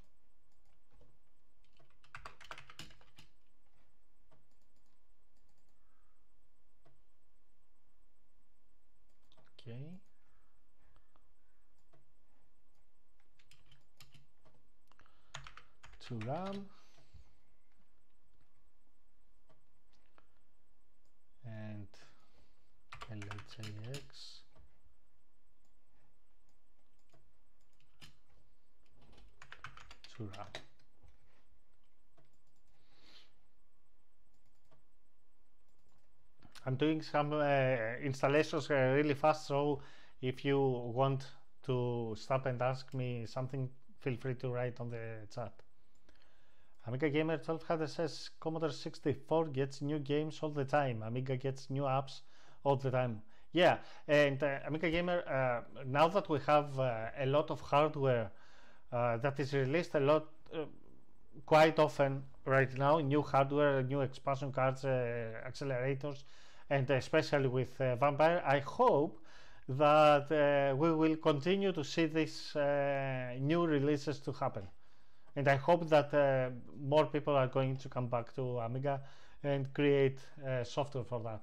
Okay. To RAM and LHAX I'm doing some uh, installations uh, really fast, so if you want to stop and ask me something, feel free to write on the chat. Amiga Gamer 1200 says Commodore 64 gets new games all the time. Amiga gets new apps all the time. Yeah, and uh, Amiga Gamer, uh, now that we have uh, a lot of hardware that is released a lot, quite often right now, new hardware, new expansion cards, accelerators, and especially with uh, Vampire, I hope that uh, we will continue to see these uh, new releases to happen. And I hope that more people are going to come back to Amiga and create software for that.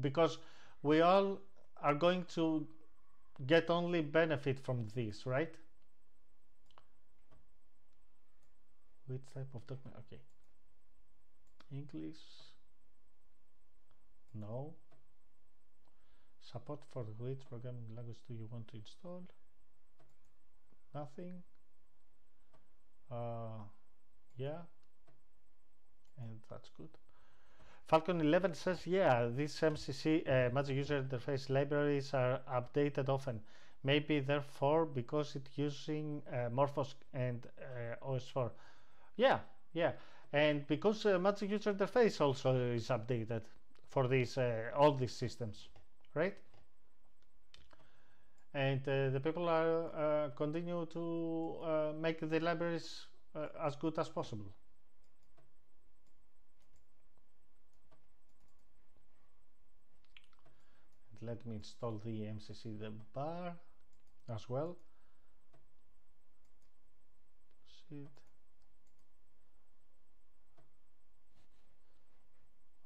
Because we all are going to get only benefit from this, right? Which type of document? Okay. English. No. Support for which programming language do you want to install? Nothing. Uh, yeah. And that's good. Falcon 11 says, yeah, these MCC uh, Magic User Interface libraries are updated often. Maybe therefore because it's using uh, MorphOS and uh, OS4. Yeah, yeah. And because uh, Magic User Interface also is updated for these uh, all these systems, right? And uh, the people are uh, continue to uh, make the libraries uh, as good as possible. And let me install the MCC the bar as well.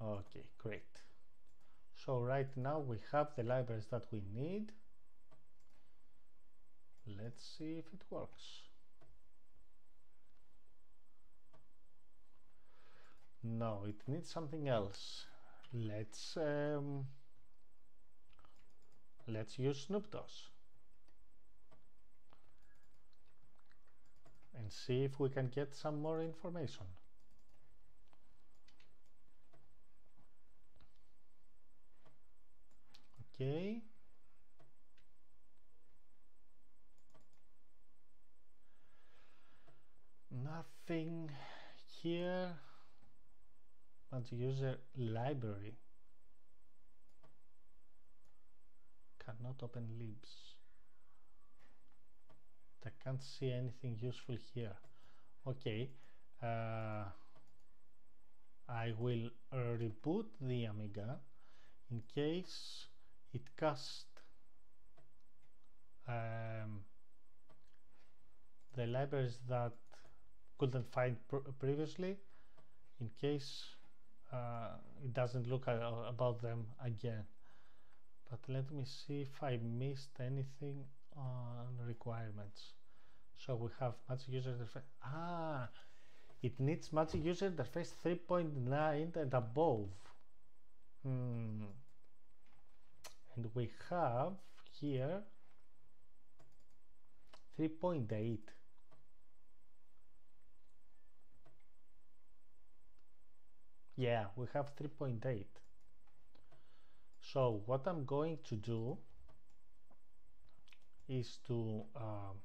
Okay, great. So right now we have the libraries that we need. Let's see if it works. No, it needs something else. Let's um, let's use SnoopDos and see if we can get some more information. Okay. Nothing here. But user library. Cannot open libs. I can't see anything useful here. Okay uh, I will reboot the Amiga in case it cast um, the libraries that couldn't find pr previously in case uh, it doesn't look about them again. But let me see if I missed anything on requirements. So we have magic user interface ah it needs magic user interface 3.9 and above. Hmm and we have here 3.8 yeah we have 3.8 so what I'm going to do is to um,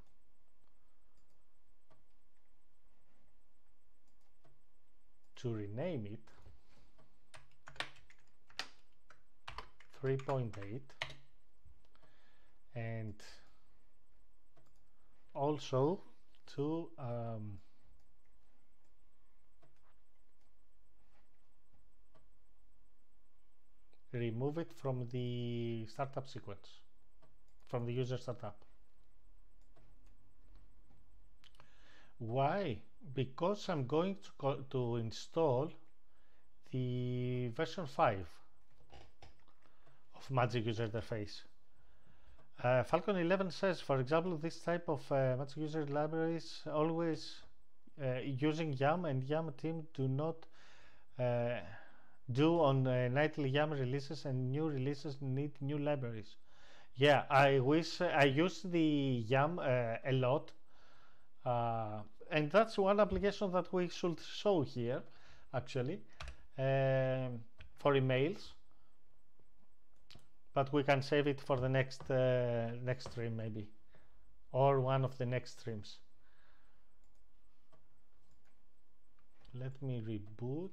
to rename it 3.8 and also to um, remove it from the startup sequence from the user startup. Why? Because I'm going to, to install the version 5 of Magic User Interface. Uh, Falcon 11 says, for example, this type of uh, Magic User libraries always uh, using YAM and YAM team do not uh, do on uh, nightly YAM releases and new releases need new libraries. Yeah, I wish I use the YAM uh, a lot. and that's one application that we should show here, actually, um, for emails but we can save it for the next uh, next stream maybe. Or one of the next streams. Let me reboot.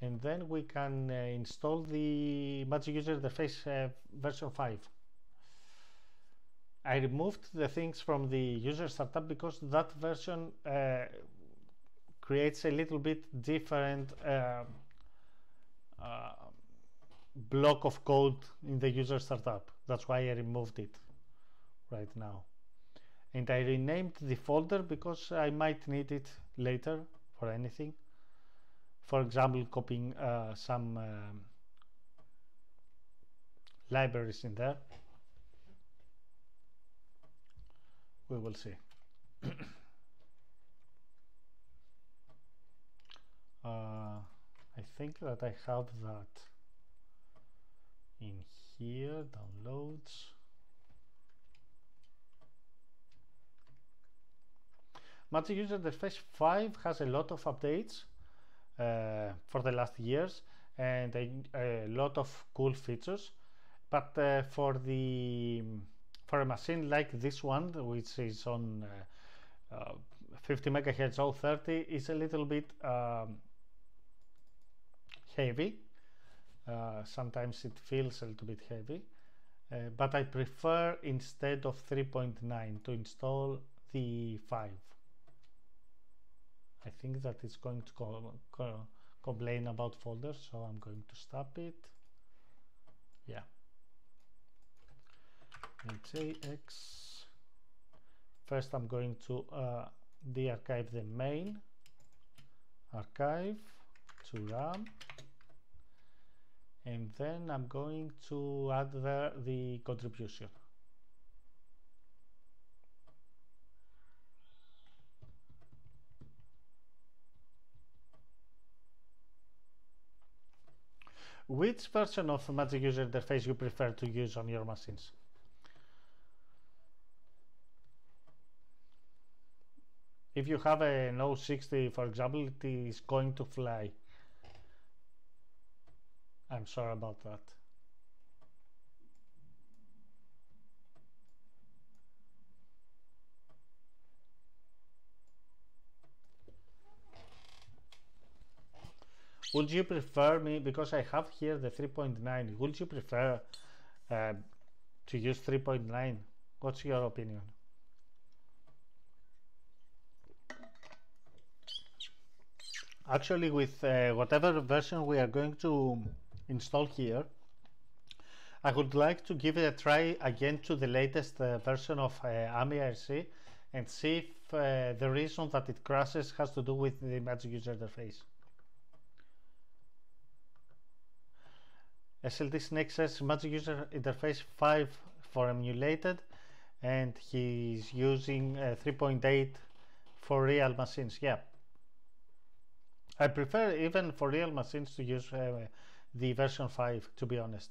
And then we can uh, install the Magic User Interface uh, version 5 I removed the things from the user startup because that version uh, creates a little bit different uh, uh, block of code in the user startup. That's why I removed it right now. And I renamed the folder because I might need it later for anything. For example, copying uh, some um, libraries in there. We will see. <coughs> uh, I think that I have that in here downloads. Magic User Interface 5 has a lot of updates uh, for the last years and a, a lot of cool features. But uh, for the for a machine like this one which is on uh, uh 50 megahertz all 030 is a little bit um, heavy uh, sometimes it feels a little bit heavy uh, but I prefer instead of 3.9 to install the 5 I think that it's going to co co complain about folders so I'm going to stop it. Yeah. JX first I'm going to uh, de-archive the main archive to RAM and then I'm going to add the, the contribution Which version of Magic User Interface you prefer to use on your machines? If you have a No 60, for example, it is going to fly. I'm sorry about that. Would you prefer me, because I have here the 3.9, would you prefer uh, to use 3.9? What's your opinion? Actually, with uh, whatever version we are going to install here, I would like to give it a try again to the latest uh, version of uh, AmIRC and see if uh, the reason that it crashes has to do with the Magic User Interface. SLT Snake says Magic User Interface 5 for emulated and he's using uh, 3.8 for real machines. Yeah. I prefer even for real machines to use uh, the version 5 to be honest.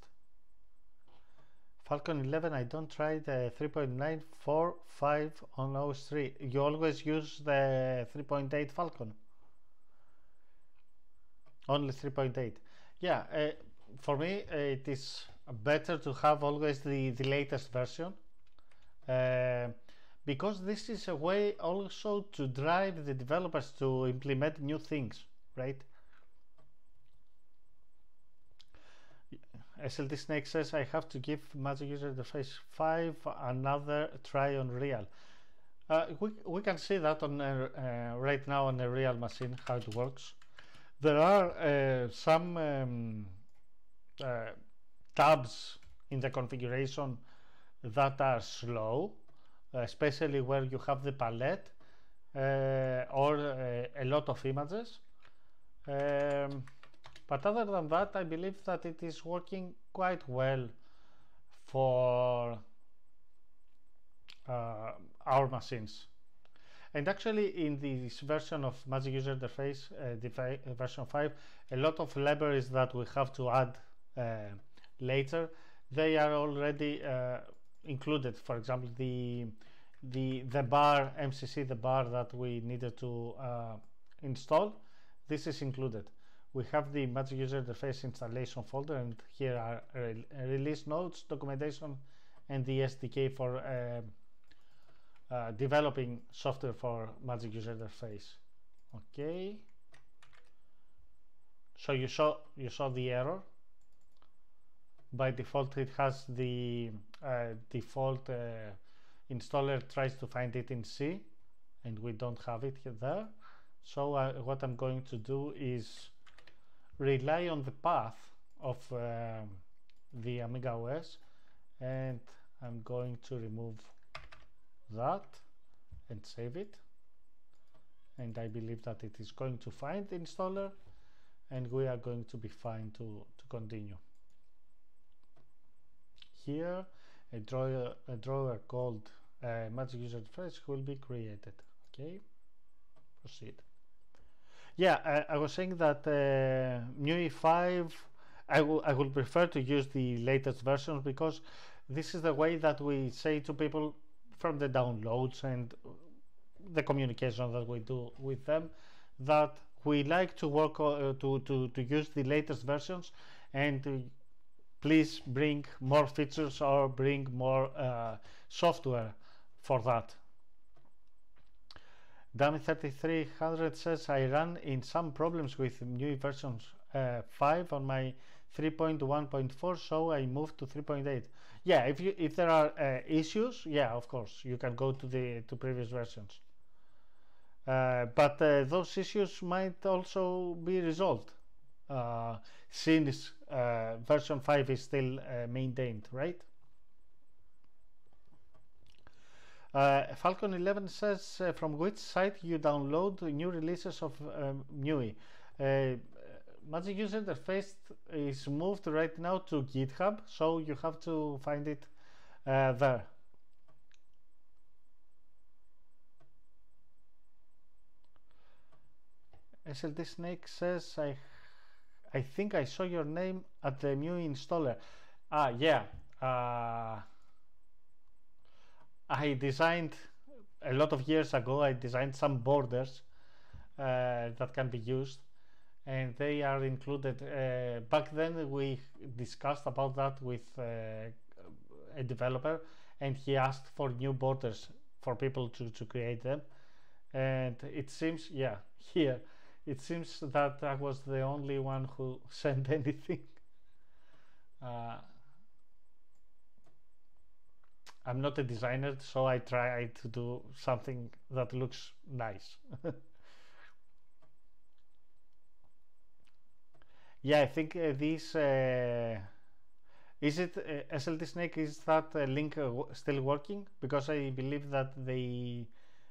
Falcon 11 I don't try the 3.945 on OS 3 you always use the 3.8 Falcon. Only 3.8 yeah uh, for me it is better to have always the, the latest version uh, because this is a way also to drive the developers to implement new things right SLT Snake says I have to give Magic User Interface 5 another try on real uh, we, we can see that on uh, uh, right now on a real machine how it works there are uh, some um, uh, tabs in the configuration that are slow, especially where you have the palette uh, or a lot of images. Um, but other than that, I believe that it is working quite well for uh, our machines. And actually, in this version of Magic User Interface, uh, version 5, a lot of libraries that we have to add uh, later, they are already uh, included. For example, the the the bar MCC, the bar that we needed to uh, install, this is included. We have the Magic User Interface installation folder, and here are re release notes, documentation, and the SDK for uh, uh, developing software for Magic User Interface. Okay. So you saw you saw the error by default it has the uh, default uh, installer tries to find it in C and we don't have it there so uh, what I'm going to do is rely on the path of um, the Amiga OS and I'm going to remove that and save it. And I believe that it is going to find the installer and we are going to be fine to, to continue. Here a drawer, a drawer called uh, magic user interface will be created. Okay proceed yeah I, I was saying that uh, MUI 5 I, I would prefer to use the latest versions because this is the way that we say to people from the downloads and the communication that we do with them that we like to work uh, to, to, to use the latest versions and please bring more features or bring more uh, software for that. Dummy3300 says I ran in some problems with new versions uh, 5 on my 3.1.4 so I moved to 3.8 yeah if you if there are uh, issues yeah of course you can go to the to previous versions. Uh, but uh, those issues might also be resolved uh, since uh, version 5 is still maintained right Falcon 11 says from which site you download new releases of um, MUI Magic User Interface is moved right now to GitHub, so you have to find it uh, there. SLT Snake says, I, I think I saw your name at the MUI installer. Ah, yeah. I designed a lot of years ago, I designed some borders uh, that can be used and they are included. Uh, back then we discussed about that with uh, a developer and he asked for new borders for people to, to create them and it seems yeah <laughs> here it seems that I was the only one who <laughs> sent anything uh, I'm not a designer so I try to do something that looks nice <laughs> Yeah, I think uh, this uh, is it uh, SLT Snake. Is that uh, link uh, still working? Because I believe that they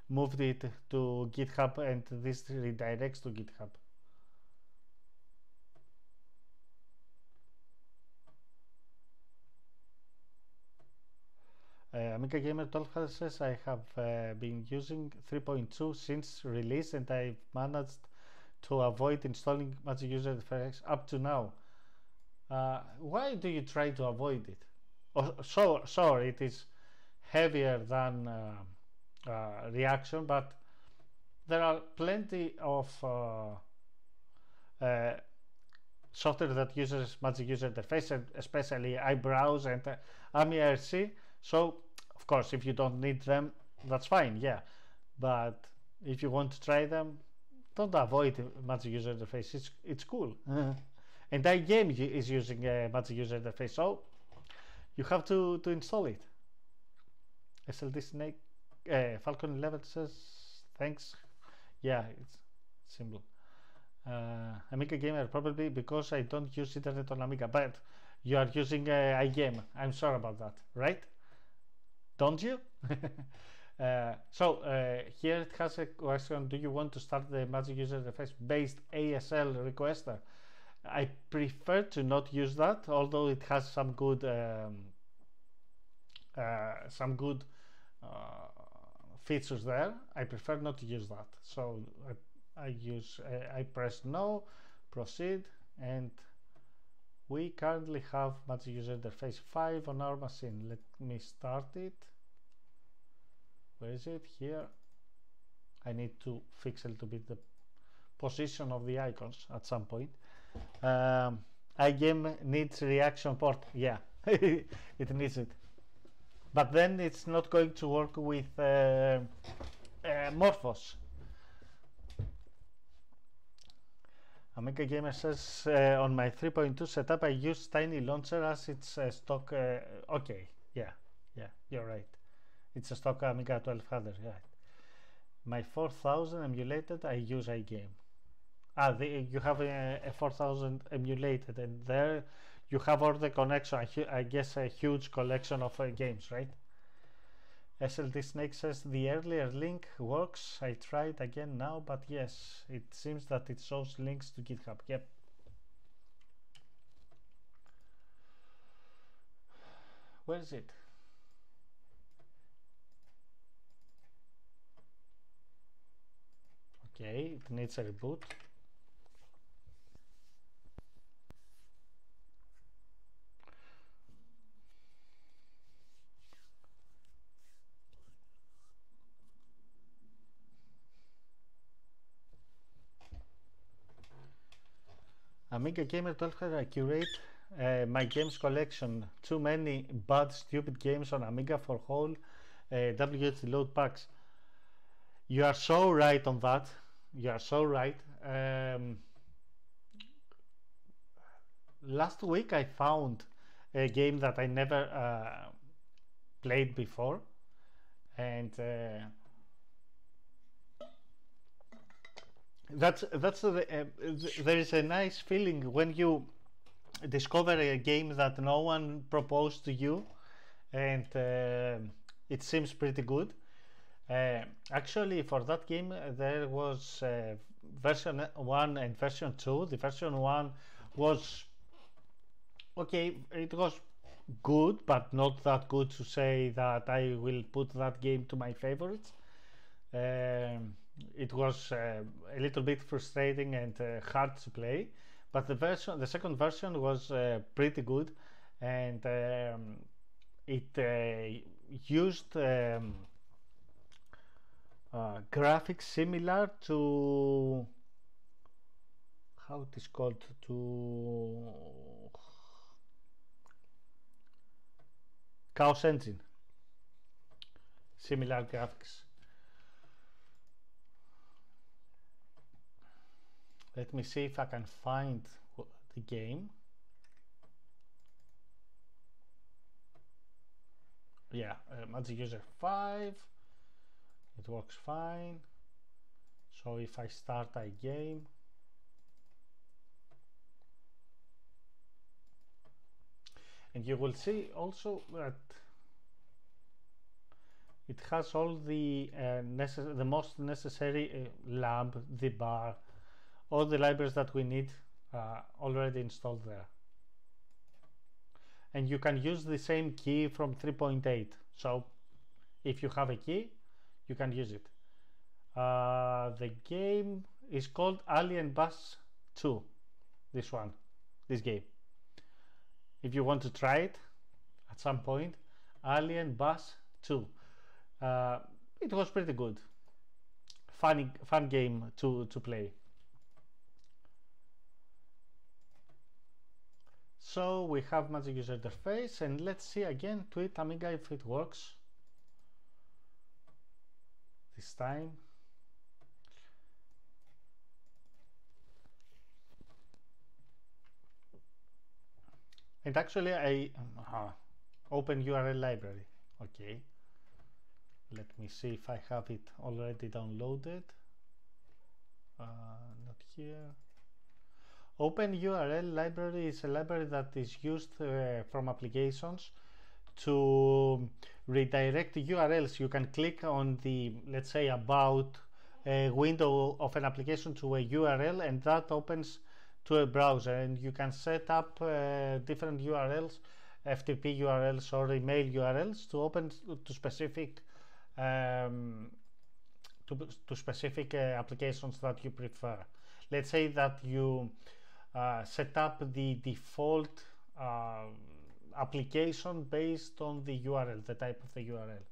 moved it to GitHub and this redirects to GitHub. Amiga Gamer 12 says I have uh, been using 3.2 since release and I've managed to avoid installing Magic User Interface up to now. Uh, why do you try to avoid it? Oh, so, sorry, it is heavier than uh, uh, reaction, but there are plenty of uh, uh, software that uses Magic User Interface, and especially iBrowse and uh, AmIRC. So, of course, if you don't need them, that's fine, yeah. But if you want to try them, don't avoid Magic User Interface. It's it's cool. <laughs> And iGame is using a Magic User Interface, so you have to to install it. SLT Snake uh, Falcon 11 says thanks. Yeah, it's simple. Uh, Amiga Gamer probably because I don't use internet on Amiga, but you are using uh, iGame. I'm sorry about that, right? Don't you? <laughs> Uh, so uh, here it has a question, do you want to start the Magic User Interface based ASL requester? I prefer to not use that, although it has some good um, uh, some good uh, features there. I prefer not to use that. So I, I use uh, I press no, proceed, and we currently have Magic User Interface 5 on our machine. Let me start it. Where is it? Here. I need to fix a little bit the position of the icons at some point. Um, iGame needs reaction port. Yeah <laughs> it needs it. But then it's not going to work with uh, uh, MorphOS Amiga Gamer says uh, on my 3.2 setup I use Tiny Launcher as its uh, stock uh, okay yeah yeah you're right it's a stock Amiga 1200, right. My 4000 emulated, I use iGame. Ah, the, you have a, a 4000 emulated, and there you have all the connection. I, I guess a huge collection of games, right? SLT Snake says the earlier link works. I tried again now, but yes, it seems that it shows links to GitHub. Yep. Where is it? Okay, it needs a reboot. Amiga Gamer 12 I curate uh, my games collection. Too many bad, stupid games on Amiga for whole uh, WHDLoad packs. You are so right on that. You are so right. Um, last week I found a game that I never uh, played before, and uh, that's that's uh, there is a nice feeling when you discover a game that no one proposed to you, and uh, it seems pretty good. Uh, actually, for that game, there was uh, version 1 and version 2. The version 1 was okay, it was good, but not that good to say that I will put that game to my favorites. Um, it was uh, a little bit frustrating and uh, hard to play, but the version, the second version, was uh, pretty good, and um, it uh, used um, uh, graphics similar to how it is called to Chaos Engine. Similar graphics. Let me see if I can find the game. Yeah, uh, Magic User 5. It works fine. So if I start a game, and you will see also that it has all the uh, the most necessary uh, lab, the bar, all the libraries that we need uh, already installed there. And you can use the same key from 3.8. So if you have a key, you can use it. Uh, the game is called Alien Breed 2. This one, this game if you want to try it at some point Alien Breed 2 uh, it was pretty good funny fun game to to play so we have magic user interface and let's see again twittAmiga if it works. This time. And actually I uh, open URL library. Okay. Let me see if I have it already downloaded. Uh, not here open URL library is a library that is used uh, from applications to redirect URLs you can click on the let's say about a window of an application to a URL and that opens to a browser and you can set up uh, different URLs FTP URLs or email URLs to open to specific um, to, to specific uh, applications that you prefer. Let's say that you uh, set up the default uh, application based on the URL, the type of the URL.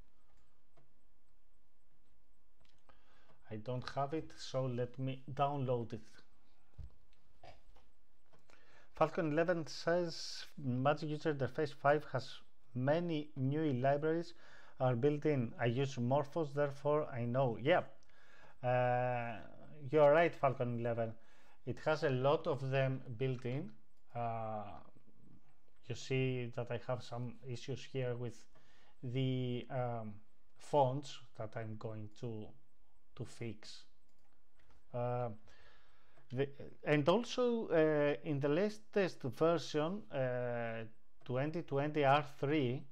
I don't have it, so let me download it. Falcon 11 says Magic User Interface 5 has many new libraries are built in. I use MorphOS, therefore I know. Yeah, uh, you're right, Falcon 11. It has a lot of them built in. Uh, you see that I have some issues here with the um, fonts that I'm going to to fix. Uh, the, and also uh, in the latest version uh, 2020 R3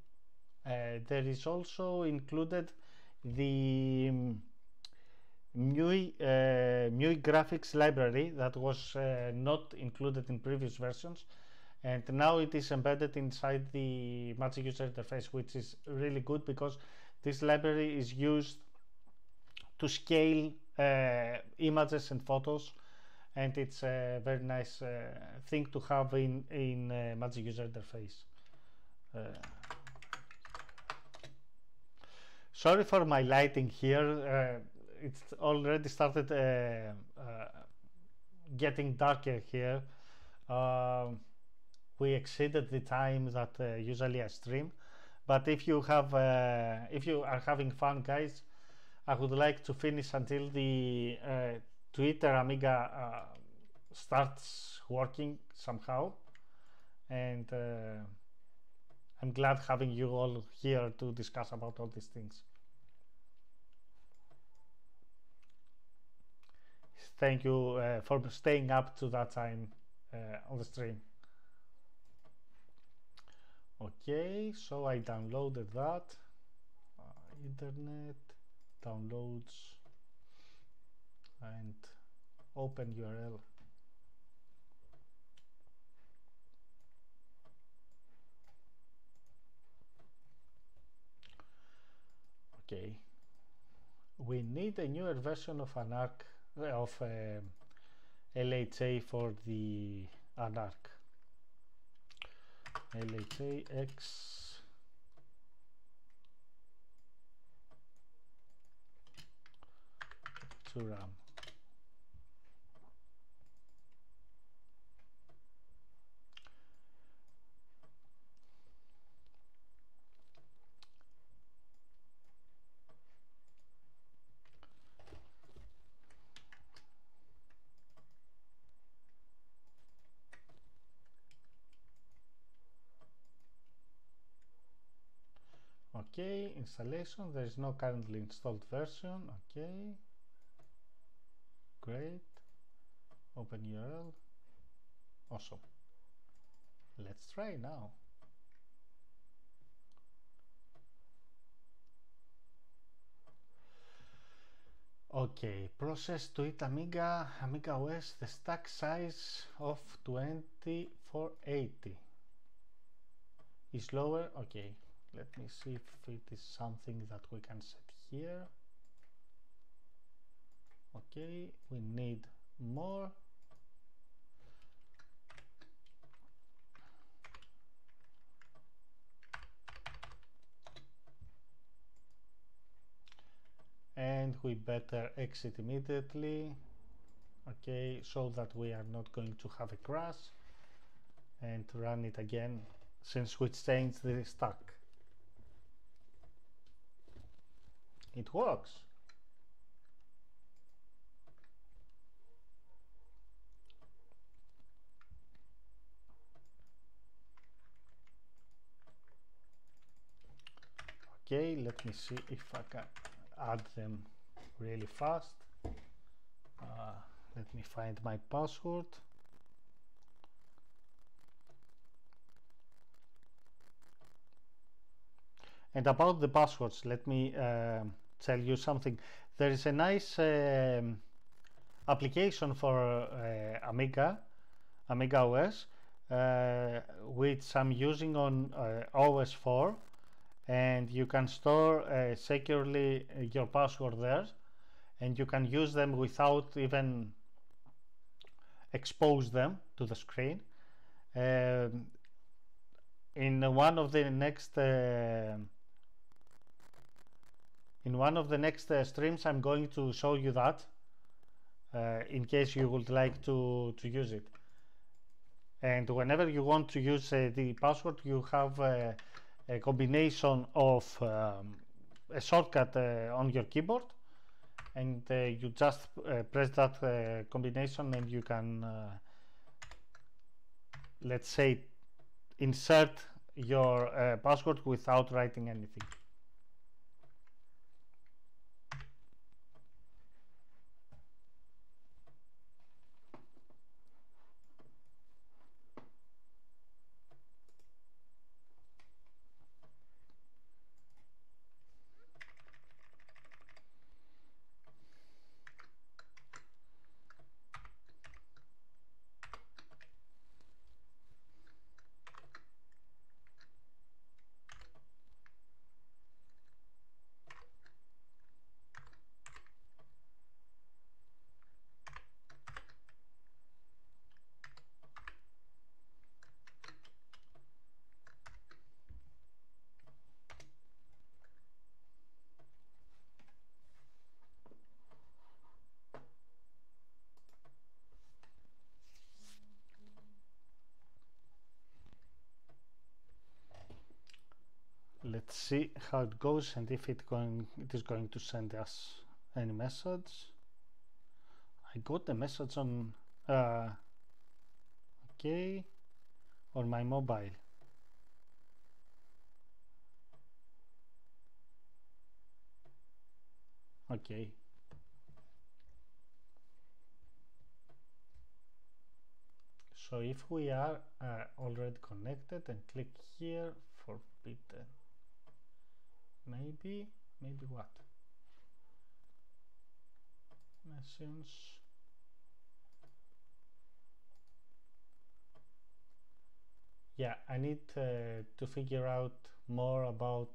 uh, there is also included the um, MIUI, uh, graphics library that was uh, not included in previous versions and now it is embedded inside the Magic User Interface which is really good because this library is used to scale uh, images and photos and it's a very nice uh, thing to have in in uh, Magic User Interface. Uh, sorry for my lighting here. It's already started getting darker here. Um, we exceeded the time that uh, usually I stream but if you have uh, if you are having fun guys I would like to finish until the uh, Twitter Amiga uh, starts working somehow and uh, I'm glad having you all here to discuss about all these things. Thank you uh, for staying up to that time uh, on the stream. Okay, so I downloaded that. Uh, internet, downloads, and open URL. Okay, we need a newer version of Anarch of uh, LHA for the Anarch. LHA X to RAM. Okay installation. There is no currently installed version. Okay great. Open URL awesome. Let's try now. Okay process to it Amiga Amiga OS the stack size of 2480 is lower? Okay let me see if it is something that we can set here. Okay we need more. And we better exit immediately. Okay so that we are not going to have a crash and run it again since we changed the stack it works. Okay, let me see if I can add them really fast. Uh, let me find my password. And about the passwords, let me uh, tell you something. There is a nice um, application for uh, Amiga, Amiga OS, uh, which I'm using on uh, OS 4 and you can store uh, securely your password there and you can use them without even expose them to the screen. Um, in one of the next uh, in one of the next uh, streams I'm going to show you that uh, in case you would like to, to use it. And whenever you want to use uh, the password you have uh, a combination of um, a shortcut uh, on your keyboard and uh, you just press that combination and you can let's say insert your password without writing anything see how it goes and if it going it is going to send us any message. I got the message on uh, okay on my mobile. Okay. So if we are uh, already connected and click here forbidden maybe maybe what? Machines yeah I need uh, to figure out more about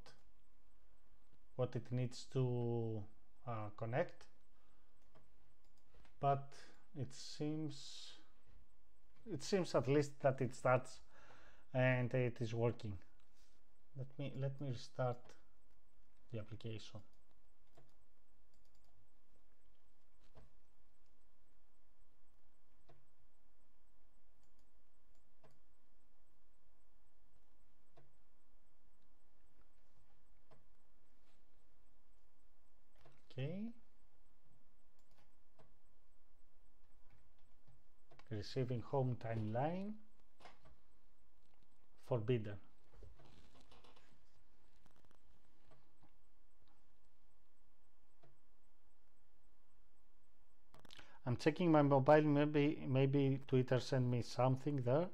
what it needs to uh, connect. But it seems it seems at least that it starts and it is working. Let me let me restart the application. Okay. Receiving home timeline. Forbidden I'm checking my mobile. Maybe maybe Twitter sent me something there.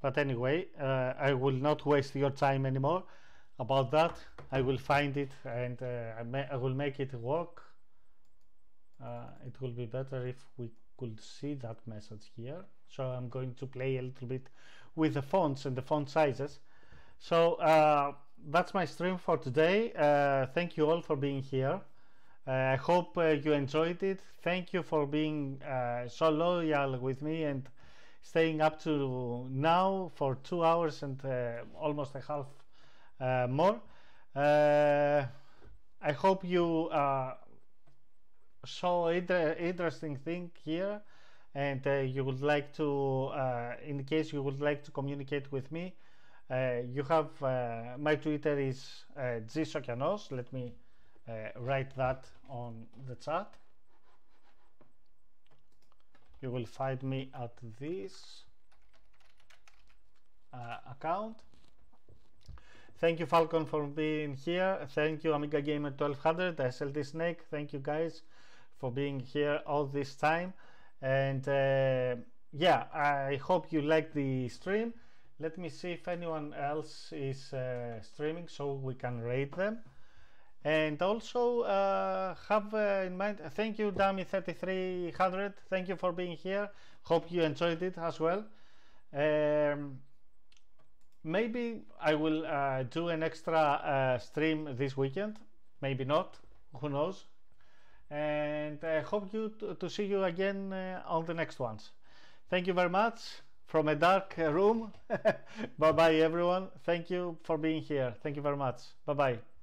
But anyway uh, I will not waste your time anymore about that. I will find it and uh, I, I, will make it work. Uh, it will be better if we could see that message here. So I'm going to play a little bit with the fonts and the font sizes so uh, that's my stream for today. Uh, thank you all for being here. Uh, I hope you enjoyed it. Thank you for being so loyal with me and staying up to now for two hours and uh, almost a half uh, more. Uh, I hope you saw inter interesting thing here and uh, you would like to uh, in case you would like to communicate with me uh, you have my twitter is uh, let me write that on the chat. You will find me at this uh, account. Thank you falcon for being here. Thank you amiga gamer 1200 slt snake. Thank you guys for being here all this time. And uh, yeah i hope you like the stream let me see if anyone else is uh, streaming so we can rate them. And also uh, have uh, in mind thank you Dami 3300 thank you for being here. Hope you enjoyed it as well. Um, maybe I will uh, do an extra uh, stream this weekend. Maybe not. Who knows? And I hope you to see you again uh, on the next ones. Thank you very much from a dark uh, room. <laughs> Bye bye everyone. Thank you for being here. Thank you very much. Bye bye